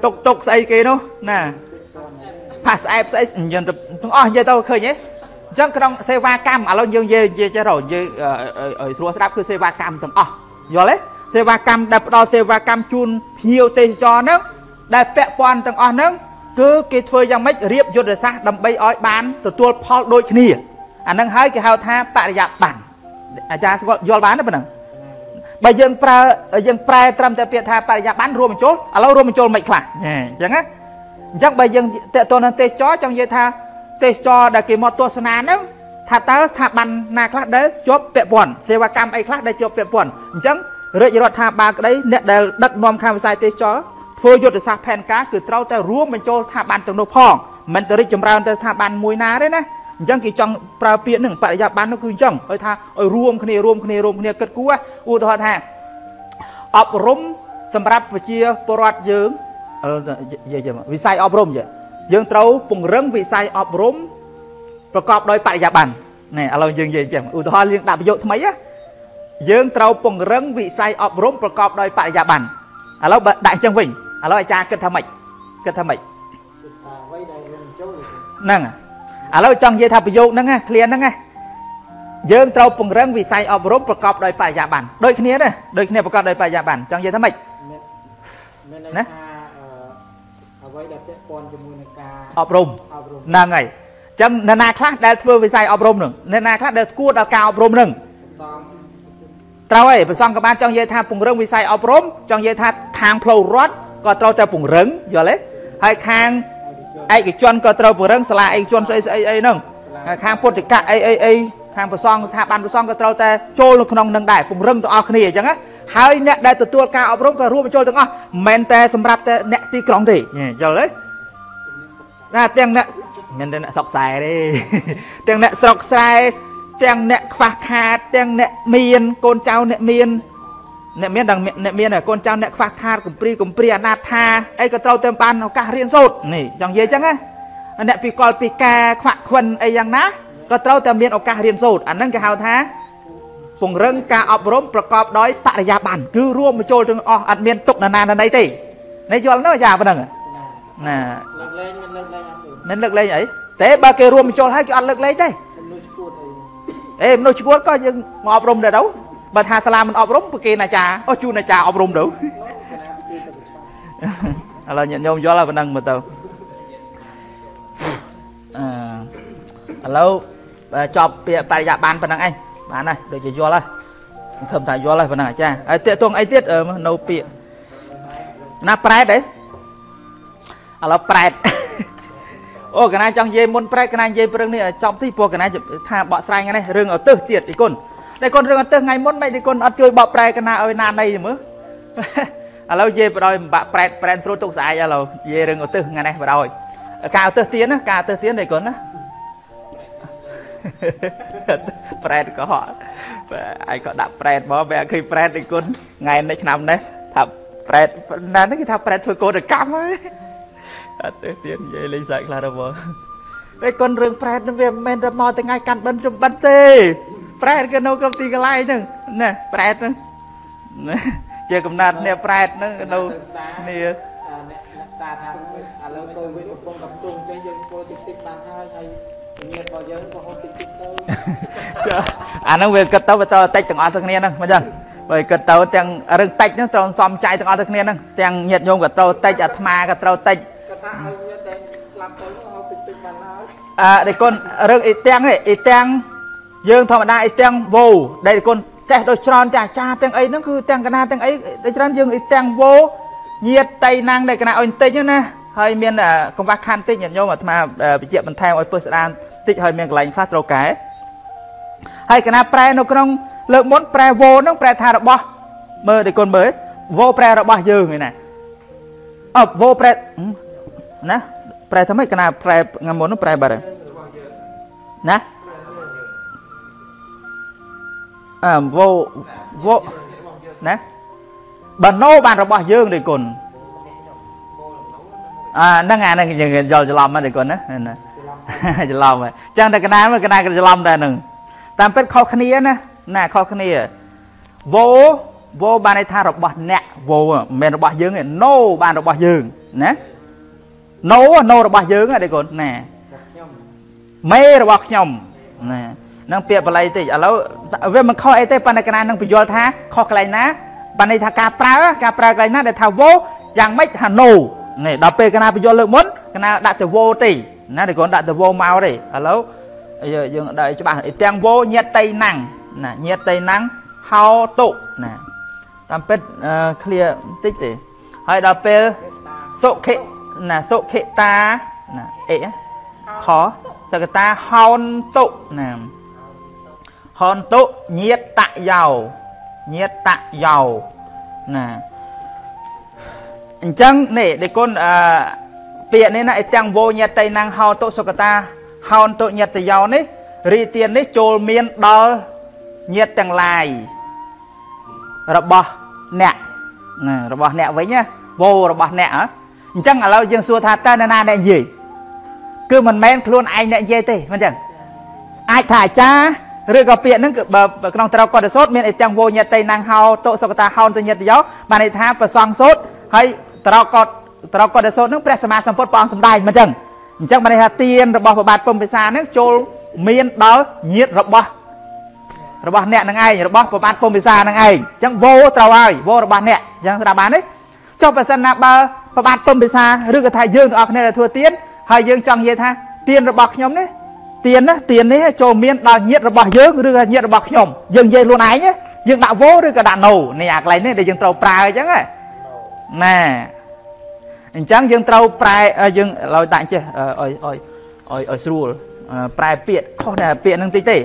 តុកតុកស្អីគេនោះណាផាសស្អែបស្អីយើងទៅទាំងអស់និយាយទៅឃើញទេអញ្ចឹងក្នុងសេវាកម្មឥឡូវយើងនិយាយនិយាយចេះទៅនិយាយឲ្យស្រួលស្ដាប់គឺសេវាកម្មទាំងអស់យល់ទេសេវាកម្មដែលផ្ដល់សេវាកម្មជូនភ្ញៀវទេសចរហ្នឹងដែលពាក់ព័ន្ធទាំងអស់ហ្នឹងគឺគេធ្វើយ៉ាងម៉េចរៀបយុទ្ធសាស្ត្រដើម្បីឲ្យបានទទួលផលដូចគ្នាអាហ្នឹងហើយគេហៅថាបរិយាបន្នអាចារ្យស្គាល់យល់បានទេប៉ុណ្ណឹងបើយើងប្រើយើងប្រែត្រឹមតែពាក្យថាបរិយាបន្នរួមបញ្ចូលឥឡូវរួមបញ្ចូលមិនខ្លះអញ្ចឹងណាអញ្ចឹងបើយើងតេតទៅនឹងទេសចរចង់និយាយថា ទេសចរដែលគេមកទស្សនាហ្នឹងថាតើស្ថាប័នណាខ្លះដែលជាប់ពាក់ព័ន្ធសេវាកម្មអីខ្លះដែលជាប់ពាក់ព័ន្ធអញ្ចឹងរាជរដ្ឋាភិបាលក្តីអ្នកដែលដឹកនាំខាងវិស័យទេសចរធ្វើយុទ្ធសាស្ត្រផែនការគឺត្រូវតែរួមបញ្ចូលស្ថាប័នទាំងនោះផងមិនទៅរីកចម្រើនទៅស្ថាប័នមួយណាទេណាអញ្ចឹងគេចង់ប្រើពាក្យហ្នឹងបរិយាបន្ននោះគឺអញ្ចឹងឲ្យថាឲ្យរួមគ្នារួមគ្នារួមគ្នាគិតគូរឧទាហរណ៍ថាអប់រំសម្រាប់ប្រជាពលរដ្ឋយើងនិយាយវិស័យអប់រំ យើងត្រូវពង្រឹងវិស័យអប់រំប្រកបដោយបរិយាបន្នណែឥឡូវយើងនិយាយអញ្ចឹងឧទាហរណ៍យើងដាក់ប្រយោគថ្មីណាយើងត្រូវពង្រឹងវិស័យអប់រំប្រកបដោយបរិយាបន្នឥឡូវដាក់អញ្ចឹងវិញឥឡូវអាចារ្យគិតថាម៉េចគិតថាម៉េចអ្វីដែលយើងចូលហ្នឹងឥឡូវចង់និយាយថាប្រយោគហ្នឹងណាឃ្លានហ្នឹងណាយើងត្រូវពង្រឹងវិស័យអប់រំប្រកបដោយបរិយាបន្នដូចគ្នាណាដូចគ្នាប្រកបដោយបរិយាបន្នចង់និយាយថាម៉េចមានន័យថា អ្វីដែលពាក់ព័ន្ធជាមួយនឹងការអប់រំហ្នឹងហើយអញ្ចឹងនរណាខ្លះដែលធ្វើវិស័យអប់រំហ្នឹងនរណាខ្លះដែលគួរដល់ការអប់រំហ្នឹងត្រូវហើយប្រសងក៏បានចង់និយាយថាពង្រឹងវិស័យអប់រំចង់និយាយថាខាងផ្លូវរដ្ឋក៏ត្រូវតែពង្រឹងយល់ទេហើយខាងឯកជនក៏ត្រូវពង្រឹងសាលាឯកជនស្អីស្អីអីហ្នឹងហើយខាងពុទ្ធិកៈអីអីអីខាងប្រសងស្ថាប័នប្រសងក៏ត្រូវតែចូលនៅក្នុងនឹងដែរពង្រឹងទាំងអស់គ្នាអញ្ចឹងណា ហើយអ្នកដែលទទួលការអប់រំក៏រួមបញ្ចូលទាំងអស់មិនមែនតែសម្រាប់តែអ្នកទីក្រុងទេយល់ទេណាទាំងអ្នកមិនតែអ្នកស្រុកខ្សែទេទាំងអ្នកស្រុកខ្សែទាំងអ្នកខ្វះខាតទាំងអ្នកមានកូនចៅអ្នកមានអ្នកមានដល់អ្នកមានកូនចៅអ្នកខ្វះខាតកំព្រីកំព្រីអនាថាអីក៏ត្រូវតែបានឱកាសរៀនសូត្រនេះចង់និយាយអញ្ចឹងណាអ្នកពិកលពិការខ្វាក់ខ្វិនអីយ៉ាងណាក៏ត្រូវតែមានឱកាសរៀនសូត្រអាហ្នឹងគេហៅថា ពង្រឹងការអប់រំប្រកបដោយបរិយាបន្នគឺរួមបញ្ចូលទាំងអស់អត់មានទុកណាណាណីទេនេះយល់នោះយ៉ាប៉ុណ្ណឹងណាលើកលែងមិនលើកលែងអត់មិនលើកលែងអីទេបើគេរួមបញ្ចូលហើយគេអត់លើកលែងទេមនុស្សឈួតអីអេមនុស្សឈួតក៏យើងមកអប់រំដែរទៅបើថាសាលាមិនអប់រំប្រគេនអាចារ្យអូជូនអាចារ្យអប់រំទៅឥឡូវញាតិញោមយល់ហើយប៉ុណ្ណឹងមើលទៅអឺឥឡូវចប់ពាក្យបរិយាបានប៉ុណ្ណឹងឯង បានហើយដូចជាយល់ហើយខ្ញុំថាយល់ហើយប៉ុណ្ណឹងអាចារ្យហើយតាកតងអីទៀតនៅពាក្យណាប្រែតទេឥឡូវប្រែតអូកណាចង់និយាយមុនប្រែតកណានិយាយព្រឹងនេះចប់ទីព្រោះកណាថាបកស្រាយថ្ងៃនេះរឿងអទិសទៀតអីគុណតែគុណរឿងអទិសថ្ងៃមុនមិនទេគុណអត់ជួយបកប្រែកណាឲ្យណាណីមើលឥឡូវនិយាយបដ ாய் បាក់ប្រែតប្រែនស្រួលទុកស្អាយឥឡូវនិយាយរឿងអទិសថ្ងៃនេះបដ ாய் ការអទិសទៀនណាការអទិសទៀនទេគុណណា ប្រែតក៏ហត់ឯងក៏ដាក់ប្រែតមកបែរឃើញប្រែតឯគុណថ្ងៃនេះឆ្នាំនេះថាប្រែតណានេះគេថាប្រែតធ្វើកោតកម្មហើយអត់ទេទៀតនិយាយលេងសើចខ្លះទៅបងតែគុណរឿងប្រែតនឹងវាមិនមែនតែមកថ្ងៃកាន់បិណ្ឌជុំបិណ្ឌទេប្រែតគឺនៅក្នុងទីកន្លែងហ្នឹងណាប្រែតហ្នឹងជាកំណត់នេះប្រែតហ្នឹងនៅនេះអ្នកអ្នកសាថាឥឡូវកូវីដកំពុងកំពុងអញ្ចឹងយើងធ្វើតិចតិចបានហើយហើយ ញាតិរបស់យើងក៏ហូបតិចតិចទៅអាហ្នឹងវាគិតទៅវាត្រូវតិចទាំងអស់ទៅគ្នាហ្នឹងមិនចឹងបើគិតទៅទាំងរឿងតិចហ្នឹងត្រូវសំចៃទាំងអស់ទៅគ្នាហ្នឹងទាំងញាតិញោមក៏ត្រូវតិចអាត្មាក៏ត្រូវតិចគាត់ថាឲ្យញាតិតែស្លាប់ទៅហូបតិចតិចបានហើយអើដេគុណរឿងអ៊ីទាំងអ៊ីទាំងយើងធម្មតាអ៊ីទាំងវោដែលដេគុណចេះដូចច្រើនតែអាចារ្យទាំងអីហ្នឹងគឺទាំងកណាទាំងអីដូចច្រើនយើងអ៊ីទាំងវោញាតតៃណាំងដែលកណាអុយតិចណាហើយមានកង្វះខានតិចញាតិញោមអាត្មាបញ្ជាក់បន្ថែមឲ្យពើស្ដាន តិចហើយមានកន្លែងខ្លះត្រូវកែហើយកណាប្រែនៅក្នុងលើកមុនប្រែវោហ្នឹងប្រែថារបស់មើលដូចគុណមើលវោប្រែរបស់យើងឯណាអបវោប្រែណាប្រែថាម៉េចកណាប្រែថ្ងៃមុនហ្នឹងប្រែបាត់ណាអើវោវោណាបើណូបានរបស់យើងដូចគុណអាហ្នឹងអាហ្នឹងយើងយល់ច្រឡំហ្នឹងគុណណាណា ច្រឡំហើយចឹងតែកណាមើលកណាក៏ច្រឡំដែរហ្នឹងតាមពិតខុសគ្នាណាណាខុសគ្នាវោវោបានន័យថារបស់អ្នកវោមិនមែនរបស់យើងទេ no បានរបស់យើងណា no no របស់យើងទេកូនណាខ្ញុំមេរបស់ខ្ញុំណានឹងពាក្យបល័យតិចឥឡូវវាមិនខុសអីទេប៉ុន្តែកណានឹងបញ្យល់ថាខុសកន្លែងណាបានន័យថាការប្រើការប្រើកន្លែងណាដែលថាវោយ៉ាងម៉េចថា no នេះដល់ពេលកណាបញ្យល់លើកមុនកណាដាក់ទៅវោទេ ណាតែគាត់ដាក់ទៅវោមកទេឥឡូវយើងយើងដាក់ឲ្យច្បាស់ទាំងវោញាតតៃណាំងណាញាតតៃណាំងហោតុណាតាមពិតឃ្លៀបន្តិចទេហើយដល់ពេលសុខិណាសុខិតាណាអេខសកតាហោនតុណាហោនតុញាតតយោញាតតយោណាអញ្ចឹងនេះដេគុណអឺ ពាក្យនេះណាអីទាំងវោញាតៃណាំងហោតុសុខតាហោនតុញាតយោនេះរីទៀននេះចូលមានដល់ញាតទាំងឡាយរបស់អ្នកណារបស់អ្នកវិញណាវោរបស់អ្នកហ៎អញ្ចឹងឥឡូវយើងសួរថាតើនរណាអ្នកនិយាយគឺមិនមែនខ្លួនឯងអ្នកនិយាយទេមិនអញ្ចឹងអាចថាអាចារ្យឬក៏ពាក្យហ្នឹងគឺបើក្នុងត្រកកតសោតមានអីទាំងវោញតៃណាំងហោតុសុកតាហោនទៅញតយោបានន័យថាប្រសងសោតហើយត្រកកត្រកកតសោតហ្នឹងព្រះសម្មាសម្ពុទ្ធព្រះអង្គសម្ដែងមិនអញ្ចឹងអញ្ចឹងបានន័យថាទានរបស់ព្រះបាទពុំពិសាហ្នឹងចូលមានដល់ញាតរបស់របស់អ្នកនឹងឯងរបស់ប្របាទពុំពិសានឹងឯងអញ្ចឹងវោត្រូវហើយវោរបស់អ្នកអញ្ចឹងស្ដាប់បានទេចុះបើសិនណាបើប្របាទពុំពិសាឬក៏ថាយើងទាំងអស់គ្នាដែលធ្វើទៀនហើយយើងចង់និយាយថាទៀនរបស់ខ្ញុំនេះទៀនណាទៀននេះចូលមានដល់ញាតរបស់យើងឬក៏ញាតរបស់ខ្ញុំយើងនិយាយខ្លួនឯងយើងដាក់វោឬក៏ដាក់ណូនេះអាកន្លែងនេះដែលយើងត្រូវប្រើអញ្ចឹងណា អញ្ចឹងយើងត្រូវប្រែយើងឡើយដាក់ចេះឲ្យឲ្យឲ្យឲ្យស្រួលប្រែពាក្យខុសតែពាក្យហ្នឹងតិចទេ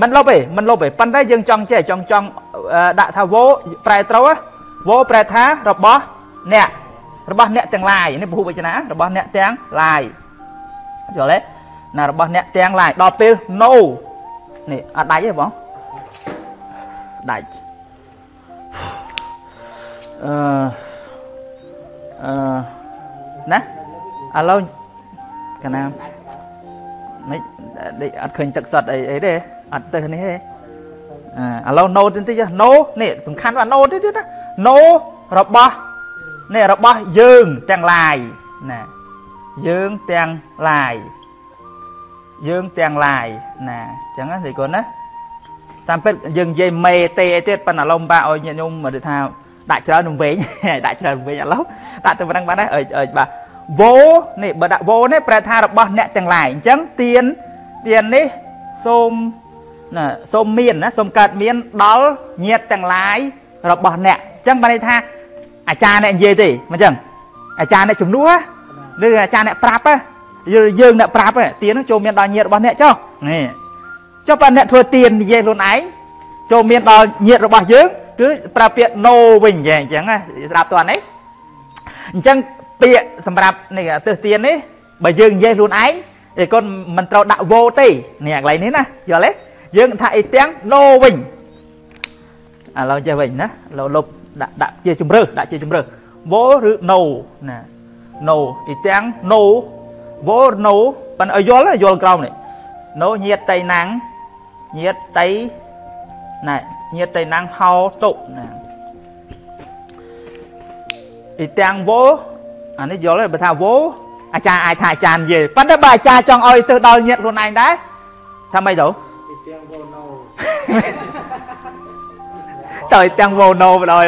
មិនលុបទេមិនលុបទេប៉ុន្តែយើងចង់ចេះចង់ចង់ដាក់ថាវោប្រែត្រូវវោប្រែថារបស់អ្នករបស់អ្នកទាំងឡាយនេះពហុវចនៈរបស់អ្នកទាំងឡាយយល់ទេណារបស់អ្នកទាំងឡាយដល់ពេល no នេះអត់ដាច់ទេបងដាច់អឺ អឺណាឥឡូវកណាមិនអត់ឃើញទឹកសត់អីអីទេអត់ទៅនេះទេអឺឥឡូវ no តិចតិច no នេះសំខាន់ថា no តិចទៀតណា no របស់នេះរបស់យើងទាំងឡាយណាយើងទាំងឡាយយើងទាំងឡាយណាអញ្ចឹងណាស្រីគុណណាតាមពិតយើងនិយាយមេទេអីទៀតប៉ុន្តែឡុំបាឲ្យញាតិញោមមកថា ដាក់ច្រើននឹងវិញដាក់ច្រើនវិញឥឡូវដាក់ទៅប្រឹងបានដែរអើអើបាទវោនេះបើដាក់វោនេះប្រែថារបស់អ្នកទាំងឡាយអញ្ចឹងទៀនទៀននេះសូមណាសូមមានណាសូមកើតមានដល់ញាតទាំងឡាយរបស់អ្នកអញ្ចឹងបានន័យថាអាចារ្យអ្នកនិយាយទេមិនអញ្ចឹងអាចារ្យអ្នកជំនួសឬអាចារ្យអ្នកប្រាប់យើងអ្នកប្រាប់ទៀននឹងចូលមានដល់ញាតរបស់អ្នកចុះនេះចុះបើអ្នកធ្វើទៀននិយាយខ្លួនឯងចូលមានដល់ញាតរបស់យើង គឺប្រើពាក្យ no វិញអញ្ចឹងណាស្ដាប់តើនេះអញ្ចឹងពាក្យសម្រាប់នេះទិសទៀននេះបើយើងនិយាយខ្លួនឯងឯកូនមិនត្រូវដាក់វោទេនេះកន្លែងនេះណាយល់ទេយើងថាអីទាំង no វិញឥឡូវចេះវិញណាលលុបដាក់ដាក់ជាជំរើសដាក់ជាជំរើស wo ឬ no ណា no អីទាំង no wo no ប៉ិនឲ្យយល់យល់ក្រោមនេះ no ញាតតៃណាំងញាតតៃណែ ញាតតៃណាំងហោតុណាអីទាំង wo អានេះយល់ទេបើថា wo អាចារ្យអាចថាអាចារ្យនិយាយប៉ុន្តែបើអាចារ្យចង់ឲ្យទៅដល់ញាតខ្លួនឯងដែរថាម៉េចទៅពីទាំងវោណូទៅទាំងវោណូបដ ாய்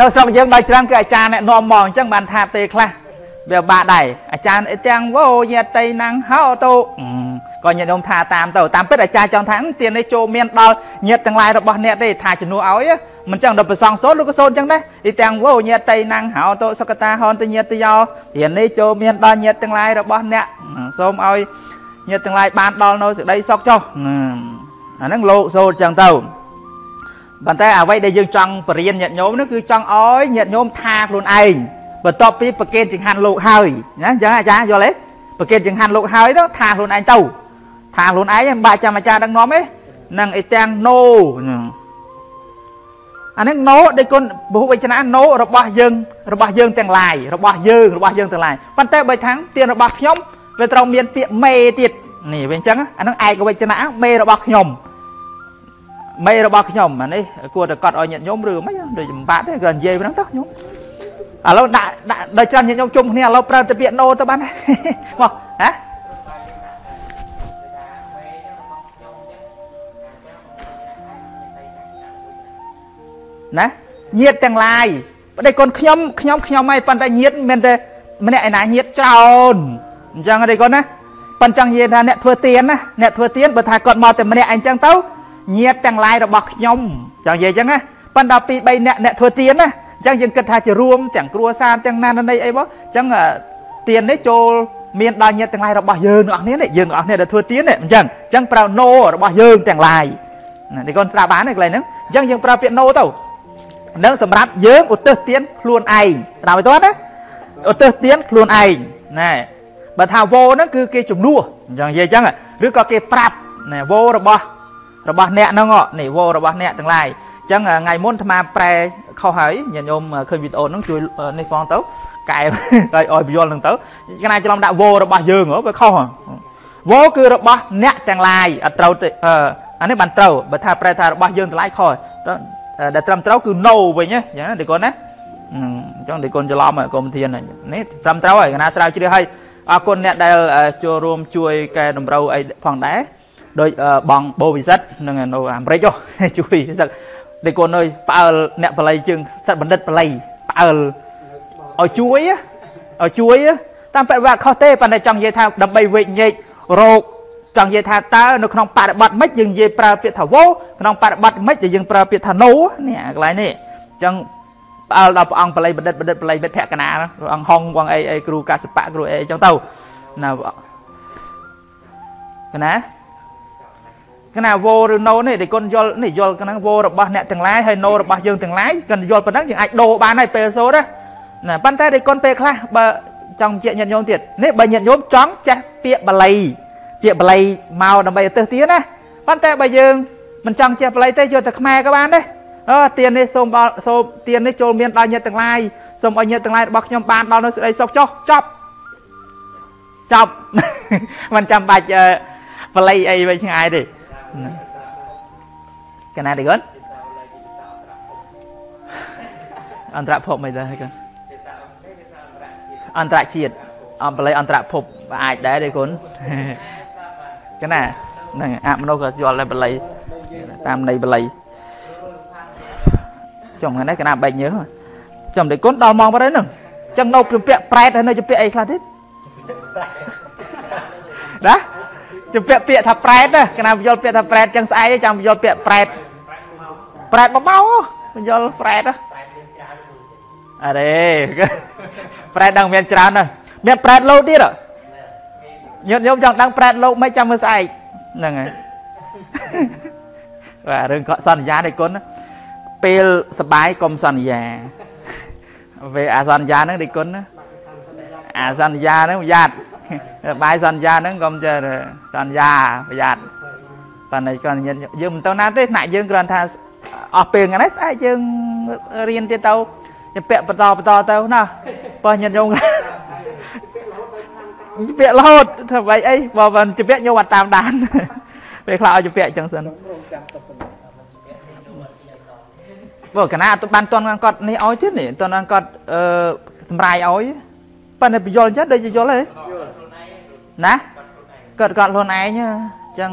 នៅស្រុកយើងដល់ច្រើនគឺអាចារ្យអ្នកនាំមកអញ្ចឹងបានថាពេលខ្លះ វាបាក់ដែរអាចារ្យទាំងវោយតៃណាំងហោតូក៏ញាតិញោមថាតាមទៅតាមពិតអាចារ្យចង់ថាទៀននេះចូលមានដល់ញាតិទាំងឡាយរបស់អ្នកទេថាជំនួសឲ្យមិនចឹងដល់ប្រសងសូនលោកក៏សូនចឹងដែរអ៊ីទាំងវោញាតិណាំងហោតូសុកតាហនទៅញាតិយោទៀននេះចូលមានដល់ញាតិទាំងឡាយរបស់អ្នកសូមឲ្យញាតិទាំងឡាយបានដល់នៅសេចក្តីសុខចុះអាហ្នឹងលោកសូនចឹងទៅប៉ុន្តែអ្វីដែលយើងចង់បរៀនញាតិញោមនោះគឺចង់ឲ្យញាតិញោមថាខ្លួនឯង បន្ទាប់ពីប្រកេនចង្ហាន់លោកហើយណាអញ្ចឹងអាចារ្យយល់ទេប្រកេនចង្ហាន់លោកហើយទៅថាខ្លួនឯងទៅថាខ្លួនឯងមិនបាច់ចាំអាចារ្យដឹកនាំទេនឹងអីទាំង no ហ្នឹងអានេះ no ដូចគុណពហុវចនៈ no របស់យើងរបស់យើងទាំងឡាយរបស់យើងរបស់យើងទាំងឡាយប៉ុន្តែបើថាងទានរបស់ខ្ញុំវាត្រូវមានពាក្យមេទៀតនេះវាអញ្ចឹងអានឹងឯកវចនៈមេរបស់ខ្ញុំមេរបស់ខ្ញុំអានេះគួរតែកត់ឲ្យញាតិញោមឬមិនដូចចម្បាក់ទេគាត់និយាយប៉ុណ្ណឹងទៅខ្ញុំ ឥឡូវដាក់ដាក់ដល់ច្រើនញាតិញោមជុំគ្នាឥឡូវប្រើទៅពាក្យណូទៅបានមកហ៎ណាញាតទាំងឡាយប្តីកូនខ្ញុំខ្ញុំខ្ញុំហើយប៉ុន្តែញាតមិនតែម្នាក់ឯណាញាតច្រើនអញ្ចឹងទេកូនណាប៉ុន្តែចង់និយាយថាអ្នកធ្វើទៀនណាអ្នកធ្វើទៀនបើថាគាត់មកតែម្នាក់ឯងអញ្ចឹងទៅញាតទាំងឡាយរបស់ខ្ញុំចង់និយាយអញ្ចឹងណាប៉ុន្តែពី3អ្នកអ្នកធ្វើទៀនណា អញ្ចឹងយើងគិតថាជារួមទាំងគ្រួសារទាំងណាណីអីមកអញ្ចឹងទៀននេះចូលមានដល់ញាតទាំងឡាយរបស់យើងទាំងអស់គ្នានេះយើងទាំងអស់គ្នាដែលធ្វើទៀននេះអញ្ចឹងអញ្ចឹងប្រើ no របស់យើងទាំងឡាយណានេះកូនស្ដាប់បានទេកន្លែងហ្នឹងអញ្ចឹងយើងប្រើពាក្យ no ទៅនឹងសម្រាប់យើងឧទ្ទិសទានខ្លួនឯងស្ដាប់ឲ្យតើណាឧទ្ទិសទានខ្លួនឯងណែបើថាវោហ្នឹងគឺគេជំនួសអញ្ចឹងនិយាយអញ្ចឹងឬក៏គេប្រាប់ណែវោរបស់របស់អ្នកហ្នឹងនេះវោរបស់អ្នកទាំងឡាយអញ្ចឹងថ្ងៃមុនអាត្មាប្រែ ខុសហើយញាតិញោមឃើញវីដេអូហ្នឹងជួយនេះផងទៅកែឲ្យឲ្យបញ្យល់ហ្នឹងទៅកណាច្រឡំដាក់វោរបស់យើងហ៎វាខុសវោគឺរបស់អ្នកទាំងឡាយអត់ត្រូវទេអានេះបានត្រូវបើថាប្រែថារបស់យើងទាំងឡាយខុសដែលត្រឹមត្រូវគឺ no វិញណាអញ្ចឹងដេកូនណាអញ្ចឹងដេកូនច្រឡំកុំធាននេះត្រឹមត្រូវហើយកណាស្រាវជ្រាវឲ្យអរគុណអ្នកដែលចូលរួមជួយកែតម្រូវអីផងដែរដោយបងបូវិសិទ្ធនឹងនៅអាមេរិកជួយសឹក ដេកូនអើយផ្អើលអ្នកបល័យជើងសិទ្ធបណ្ឌិតបល័យផ្អើលឲ្យជួយឲ្យជួយតាមបរិបត្តិខុសទេប៉ុន្តែចង់និយាយថាដើម្បីវេកញែករោគចង់និយាយថាតើនៅក្នុងបរិបត្តិមិនយើងនិយាយប្រើពាក្យថាវោក្នុងបរិបត្តិមិនដែលយើងប្រើពាក្យថាណូនេះកន្លែងនេះអញ្ចឹងផ្អើលដល់ព្រះអង្គបល័យបណ្ឌិតបណ្ឌិតបល័យមិត្តភក្តិណាព្រះអង្គហុងបងអីអីគ្រូកាសបៈគ្រូអីអញ្ចឹងទៅណាកណា កណាវោឬណូនេះដែលគុណយល់នេះយល់កណាវោរបស់អ្នកទាំងឡាយហើយណូរបស់យើងទាំងឡាយកិនយល់ប៉ុណ្ណឹងយើងអាចដូរបានហើយពេលសូត្រណាប៉ុន្តែដែលគុណពេលខ្លះបើចង់ជែកញាតិញោមទៀតនេះបើញាតិញោមចង់ចេះពាក្យបល័យពាក្យបល័យមកដើម្បីឧទ្ទិសទានណាប៉ុន្តែបើយើងមិនចង់ចេះបល័យទេយកតែខ្មែរក៏បានដែរអឺទាននេះសូមសូមទាននេះចូលមានដល់ញាតិទាំងឡាយសូមឲ្យញាតិទាំងឡាយរបស់ខ្ញុំបានដល់នៅសេចក្តីសុខចុះចប់ចប់មិនចាំបាច់បល័យអីវិញឆ្ងាយទេ កណាទេកូនអន្តរភពមិនដែរកូនអន្តរជាតិអំបល័យអន្តរភពអាចដែរទេកូនកណាហ្នឹងអមនុស្សក៏យល់ដែរបល័យតាមន័យបល័យចុងហ្នឹងកណាបែកញើសចំតែគុណដល់ម៉ោងបាត់ហើយហ្នឹងចឹងនៅជំពាក់ប្រែតហើយនៅជំពាក់អីខ្លះទៀតណា ជំពាក់ពាក្យថាប្រែតណាកណាយល់ពាក្យថាប្រែតចឹងស្អែកចាំយល់ពាក្យប្រែតប្រែតមកមកយល់ប្រែតអរេប្រែតដឹងមានច្រើនណាស់មានប្រែតលោទៀតញាតិញោមចង់ដឹងប្រែតលោកមិនចាំមើលស្អែកហ្នឹងហើយបាទរឿងសន្យានេះគុណពេលសបាយកុំសន្យាពេលអាសន្យាហ្នឹងនេះគុណអាសន្យាហ្នឹងប្រយ័ត្ន បាយសន្យាហ្នឹងកុំចេះសន្យាប្រយ័ត្នប៉ុន្តែគ្រាន់តែយើងមិនទៅណាទេថ្នាក់យើងគ្រាន់ថាអស់ពេលហ្នឹងស្អែកយើងរៀនទៀតទៅជំពាក់បន្តបន្តទៅណាបើញាតិញោមជំពាក់រហូតធ្វើໄວអីបើមិនជំពាក់ញោមអត់តាមដានពេលខ្លះឲ្យជំពាក់អញ្ចឹងសិនបើកណាអត់បានតន់គាត់នេះឲ្យទៀតនេះតន់គាត់អឺសម្រាយឲ្យប៉ុន្តែបញ្យល់អញ្ចឹងដូចយល់ទេ ណាគាត់គាត់ខ្លួនឯងអញ្ចឹង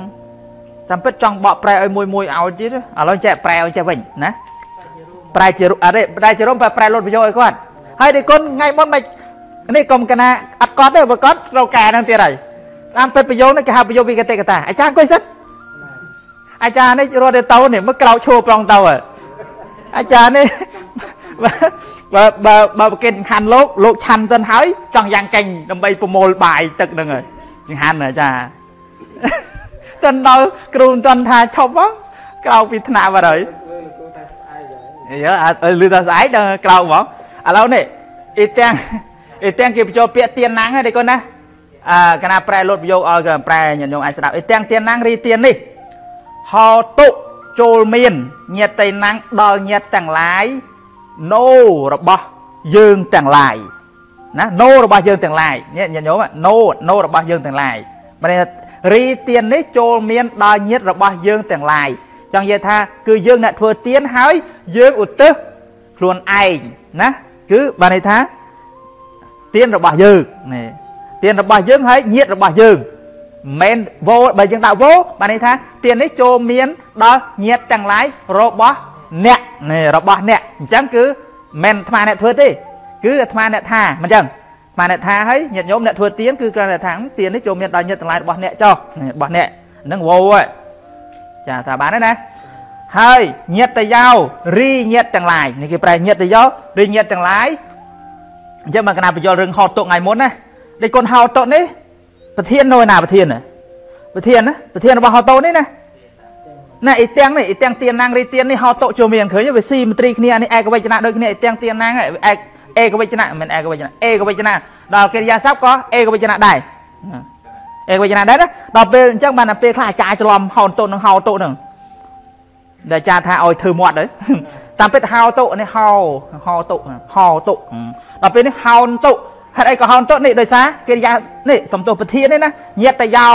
តាមពិតចង់បកប្រែឲ្យមួយមួយឲ្យទៀតឥឡូវចេះប្រែឲ្យចេះវិញណាប្រែជាអត់ទេប្រែជារំប្រែលុតប្រយោជន៍ឲ្យគាត់ហើយតែគុណថ្ងៃមុនមិននេះកុំកណាអត់គាត់ទេបើគាត់ត្រូវកែនឹងទៀតហើយតាមពិតប្រយោគនេះគេហៅប្រយោគវិកតិកតាអាចារ្យអង្គុយសិនអាចារ្យនេះរត់ទៅទៅនេះមកក្រោកឈួរប្លង់ទៅអាចារ្យនេះ បើបើបើប្រគេនចង្ហាន់លោកលោកឆាន់ទៅហើយចង់យ៉ាងកេញដើម្បីប្រមូលបាយទឹកហ្នឹងហើយចង្ហាន់អាចារ្យតិនដល់គ្រូមិនទាន់ថាឈប់ហ្មងក្រោកពីថ្នាក់បាត់ហើយយើលឺថាស្អែកដល់ក្រោកហ្មងឥឡូវនេះអ៊ីទាំងអ៊ីទាំងគេបញ្ចូលពាក្យទៀនណាំងទេកូនណាអើកណាប្រែលុតប្រយោគឲ្យប្រែញាតិញោមអាចស្ដាប់អ៊ីទាំងទៀនណាំងរីទៀននេះហោតុចូលមានញាតិណាំងដល់ញាតិទាំងឡាយ ណូរបស់យើងទាំងឡាយណាណូរបស់យើងទាំងឡាយញាតិញោមណូណូរបស់យើងទាំងឡាយមានរីទៀននេះចូលមានដល់ញាតិរបស់យើងទាំងឡាយចង់និយាយថា គឺយើងអ្នកធ្វើទៀនហើយយើងឧទ្ទិសខ្លួនឯងណាគឺបានន័យថាទៀនរបស់យើងនេះទៀនរបស់យើងហើយញាតរបស់យើងមិនវោបើយើងដាក់វោបានន័យថាទៀននេះចូលមានដល់ញាតទាំងឡាយរបស់ អ្នកនេះរបស់អ្នកអញ្ចឹងគឺមិនអាត្មាអ្នកធ្វើទេគឺអាត្មាអ្នកថាមិនអញ្ចឹងអាត្មាអ្នកថាហើយញាតិញោមអ្នកធ្វើទៀនគឺគ្រាន់តែថាទៀននេះចូលមានដល់ញាតទាំងឡាយរបស់អ្នកចុះរបស់អ្នកហ្នឹងវោហ៎ចាថាបានហើយណាហើយញាតតយោរីញាតទាំងឡាយនេះគេប្រែញាតតយោរីញាតទាំងឡាយអញ្ចឹងមកកណាបញ្យល់រឿងហោតុថ្ងៃមុនណាដូចគុណហោតុនេះប្រធាននៅណាប្រធានណាប្រធានណាប្រធានរបស់ហោតុនេះណា ណាអ៊ីទាំងនេះអ៊ីទាំងទៀនណាងរីទៀននេះហោតុចូលមានឃើញវាស៊ីមត្រីគ្នានេះឯកវិជ្ជៈដូចគ្នាអ៊ីទាំងទៀនណាងឯកឯកវិជ្ជៈមិនឯកវិជ្ជៈឯកវិជ្ជៈដល់កិរិយាសព្ទក៏ឯកវិជ្ជៈដែរឯកវិជ្ជៈដែរណាដល់ពេលអញ្ចឹងបានតែពេលខ្លះអាចារ្យច្រឡំហោតុនឹងហោតុនឹងដែលអាចារ្យថាឲ្យធ្វើមាត់ទៅតាមពិតហោតុនេះហោហោតុហោតុដល់ពេលនេះហោនតុហេតុអីក៏ហោនតុនេះដោយសារកិរិយានេះសំទោសប្រធាននេះណាញាតយោ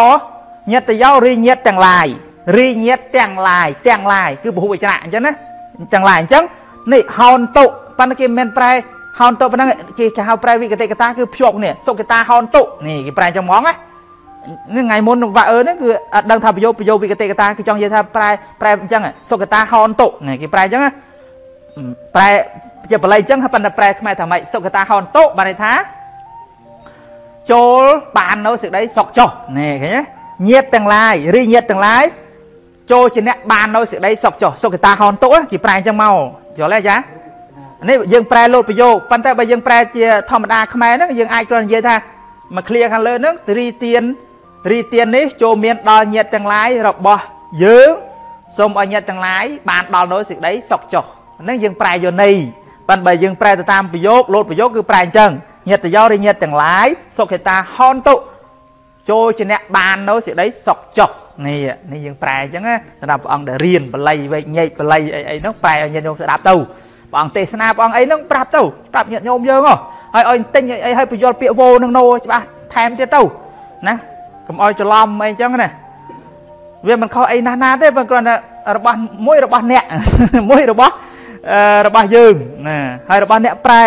ញាតយោរីញាតទាំងឡាយ រីញាតទាំងឡាយទាំងឡាយគឺពហុវចនៈអញ្ចឹងណាទាំងឡាយអញ្ចឹងនេះហោនតុប៉ុន្តែគេមិនមែនប្រែហោនតុប៉ុណ្ណឹងគេគេហៅប្រែវិកតិកតាគឺភ្ជាប់នេះសុគតាហោនតុនេះគេប្រែចឹងហ្មងណានឹងថ្ងៃមុនវ៉ាអឺហ្នឹងគឺអត់ដឹងថាប្រយោគប្រយោគវិកតិកតាគឺចង់និយាយថាប្រែប្រែអញ្ចឹងសុគតាហោនតុនេះគេប្រែអញ្ចឹងណាប្រែជាបល័យអញ្ចឹងប៉ុន្តែប្រែខ្មែរថាម៉េចសុគតាហោនតុបានន័យថាចូលបាននៅសេចក្តីសុខចុះនេះឃើញទេញាតទាំងឡាយឬញាតទាំងឡាយ ចូលជាអ្នកបាននៅសេចក្តីសុខចុះសុគតាហោនតុគេប្រែអញ្ចឹងមកយល់ទេចានេះយើងប្រែលោតប្រយោគប៉ុន្តែបើយើងប្រែជាធម្មតាខ្មែរហ្នឹងយើងអាចគ្រាន់និយាយថាមក clear ខាងលើហ្នឹងរីទៀនរីទៀននេះចូលមានដល់ញាតទាំងឡាយរបស់យើងសូមឲ្យញាតទាំងឡាយបានដល់នៅសេចក្តីសុខចុះហ្នឹងយើងប្រែយោន័យប៉ុន្តែបើយើងប្រែទៅតាមប្រយោគលោតប្រយោគគឺប្រែអញ្ចឹងញាតយោរិញាតទាំងឡាយសុខេតាហនតុចូលជាអ្នកបាននៅសេចក្តីសុខចុះ នេះនេះយើងប្រែអញ្ចឹងណាសម្រាប់ព្រះអង្គដែលរៀនបល័យវែកញែកបល័យអីអីហ្នឹងប្រែឲ្យញាតិញោមស្ដាប់ទៅព្រះអង្គទេសនាព្រះអង្គអីហ្នឹងប្រាប់ទៅប្រាប់ញាតិញោមយើងហ៎ហើយឲ្យទិញអីឲ្យបញ្យល់ពាក្យវោនឹងណូច្បាស់ថែមទៀតទៅណាកុំឲ្យច្រឡំអីអញ្ចឹងណាវាមិនខុសអីណាស់ណាទេបើគ្រាន់តែរបស់មួយរបស់អ្នកមួយរបស់របស់យើងណាហើយរបស់អ្នកប្រែ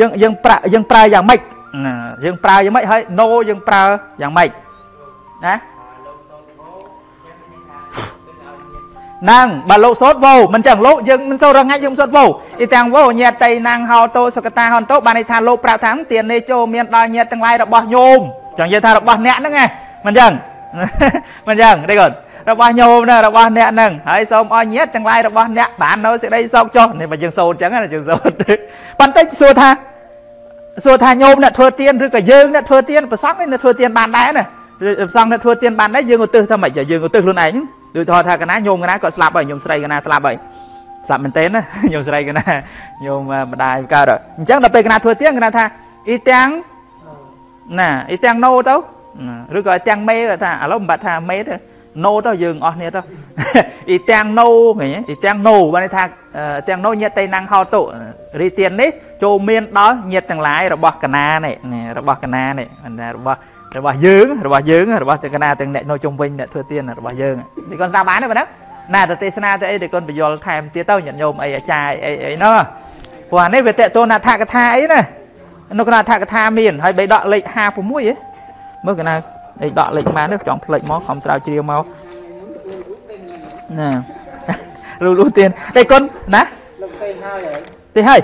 យើងយើងប្រាយើងប្រើយ៉ាងម៉េចណាយើងប្រើយ៉ាងម៉េចហើយ no យើងប្រើយ៉ាងម៉េចណា ណាងបើលោកសូត្រវោមិនចឹងលោកយើងមិនសូត្ររងាច់យើងសូត្រវោអ៊ីទាំងវោញាតៃណាងហោតោសុកតាហនតោបានន័យថាលោកប្រាប់ថាទាននេះចូលមានដល់ញាតទាំងឡាយរបស់ញោមចង់និយាយថារបស់អ្នកហ្នឹងឯងមិនចឹងមិនចឹងទេគាត់របស់ញោមណារបស់អ្នកហ្នឹងហើយសូមអរញាតទាំងឡាយរបស់អ្នកបាននៅសេចក្តីសុខចុះនេះបើយើងសូត្រចឹងណាយើងសូត្រប៉ុន្តែសួរថាសួរថាញោមអ្នកធ្វើទៀនឬក៏យើងអ្នកធ្វើទៀនប្រសងឯអ្នកធ្វើទៀនបានដែរណាប្រសងអ្នកធ្វើទៀនបានដែរយើងឧទ្ទិសថាម៉េចយើងឧទ្ទិសខ្លួនឯង ដូចថតថាកណាញោមកណាក៏ស្លាប់ហើយញោមស្រីកណាស្លាប់ហើយស្លាប់មែនតើណាញោមស្រីកណាញោមម្ដាយកើតអញ្ចឹងដល់ពេលកណាធ្វើទៀនកណាថាអ៊ីទាំងណាអ៊ីទាំងណូទៅឬក៏ទាំងមេថាឥឡូវមិនបាត់ថាមេទេណូទៅយើងអស់គ្នាទៅអ៊ីទាំងណូឃើញអ៊ីទាំងណូបានន័យថាទាំងណូញាតតេណាំងហោតុរីទៀននេះចូលមានដល់ញាតទាំងឡាយរបស់កណានេះរបស់កណានេះរបស់ របស់យើងរបស់យើងរបស់ទាំងកណាទាំងអ្នកនៅជុំវិញអ្នកធ្វើទៀនរបស់យើងនេះគាត់ស្ដាប់បានទេបងណាទៅទេសនាទៅអីទៅគាត់បញ្យល់ថែមទៀតទៅញាតិញោមអីអាចារ្យអីអីនោះព្រោះអានេះវាតេតូនអដ្ឋកថាអីណានៅក្នុងអដ្ឋកថាមានហើយបីដកលេខ56ហ៎មើលកណាអីដកលេខបានទេចង់ផ្លេចមកខំស្រាវជ្រាវមកណាលូលូទៀនតែគុនណាលោកទេហើយទេហើយ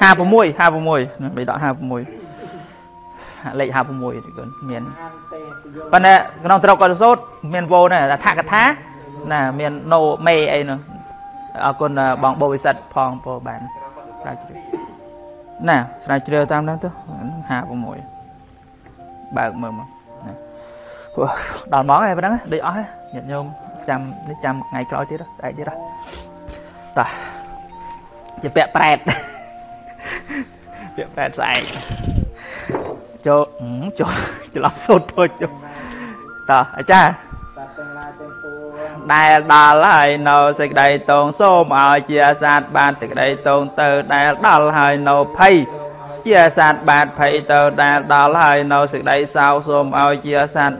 56 56បីដក56 លេខ56ទីគុណមានប៉ុន្តែក្នុងត្រកកសោតមានវោណាអដ្ឋកថាណាមានណូមេអីនោះអរគុណបងបូវិសិទ្ធផងពោបានស្រាវជ្រាវណាស្រាវជ្រាវតាមហ្នឹងទៅ56បើកមើលមកណាដល់ម៉ោងហើយប៉ុណ្ណឹងដូចអស់ហើយញាតិញោមចាំនេះចាំថ្ងៃក្រោយទៀតស្អែកទៀតតោះជាពាក់ប្រែតពាក់ប្រែតស្អែក ចូលចូលច្រឡំសូត្រទៅចូលតោះអាចារ្យដែលដល់ហើយនៅសេចក្តីតងសូមឲ្យជាសាទបានសេចក្តីតងទៅដែលដល់ហើយនៅភ័យជាសាទបាទភ័យទៅដែលដល់ហើយនៅសេចក្តីសោកសូមឲ្យជាសាទ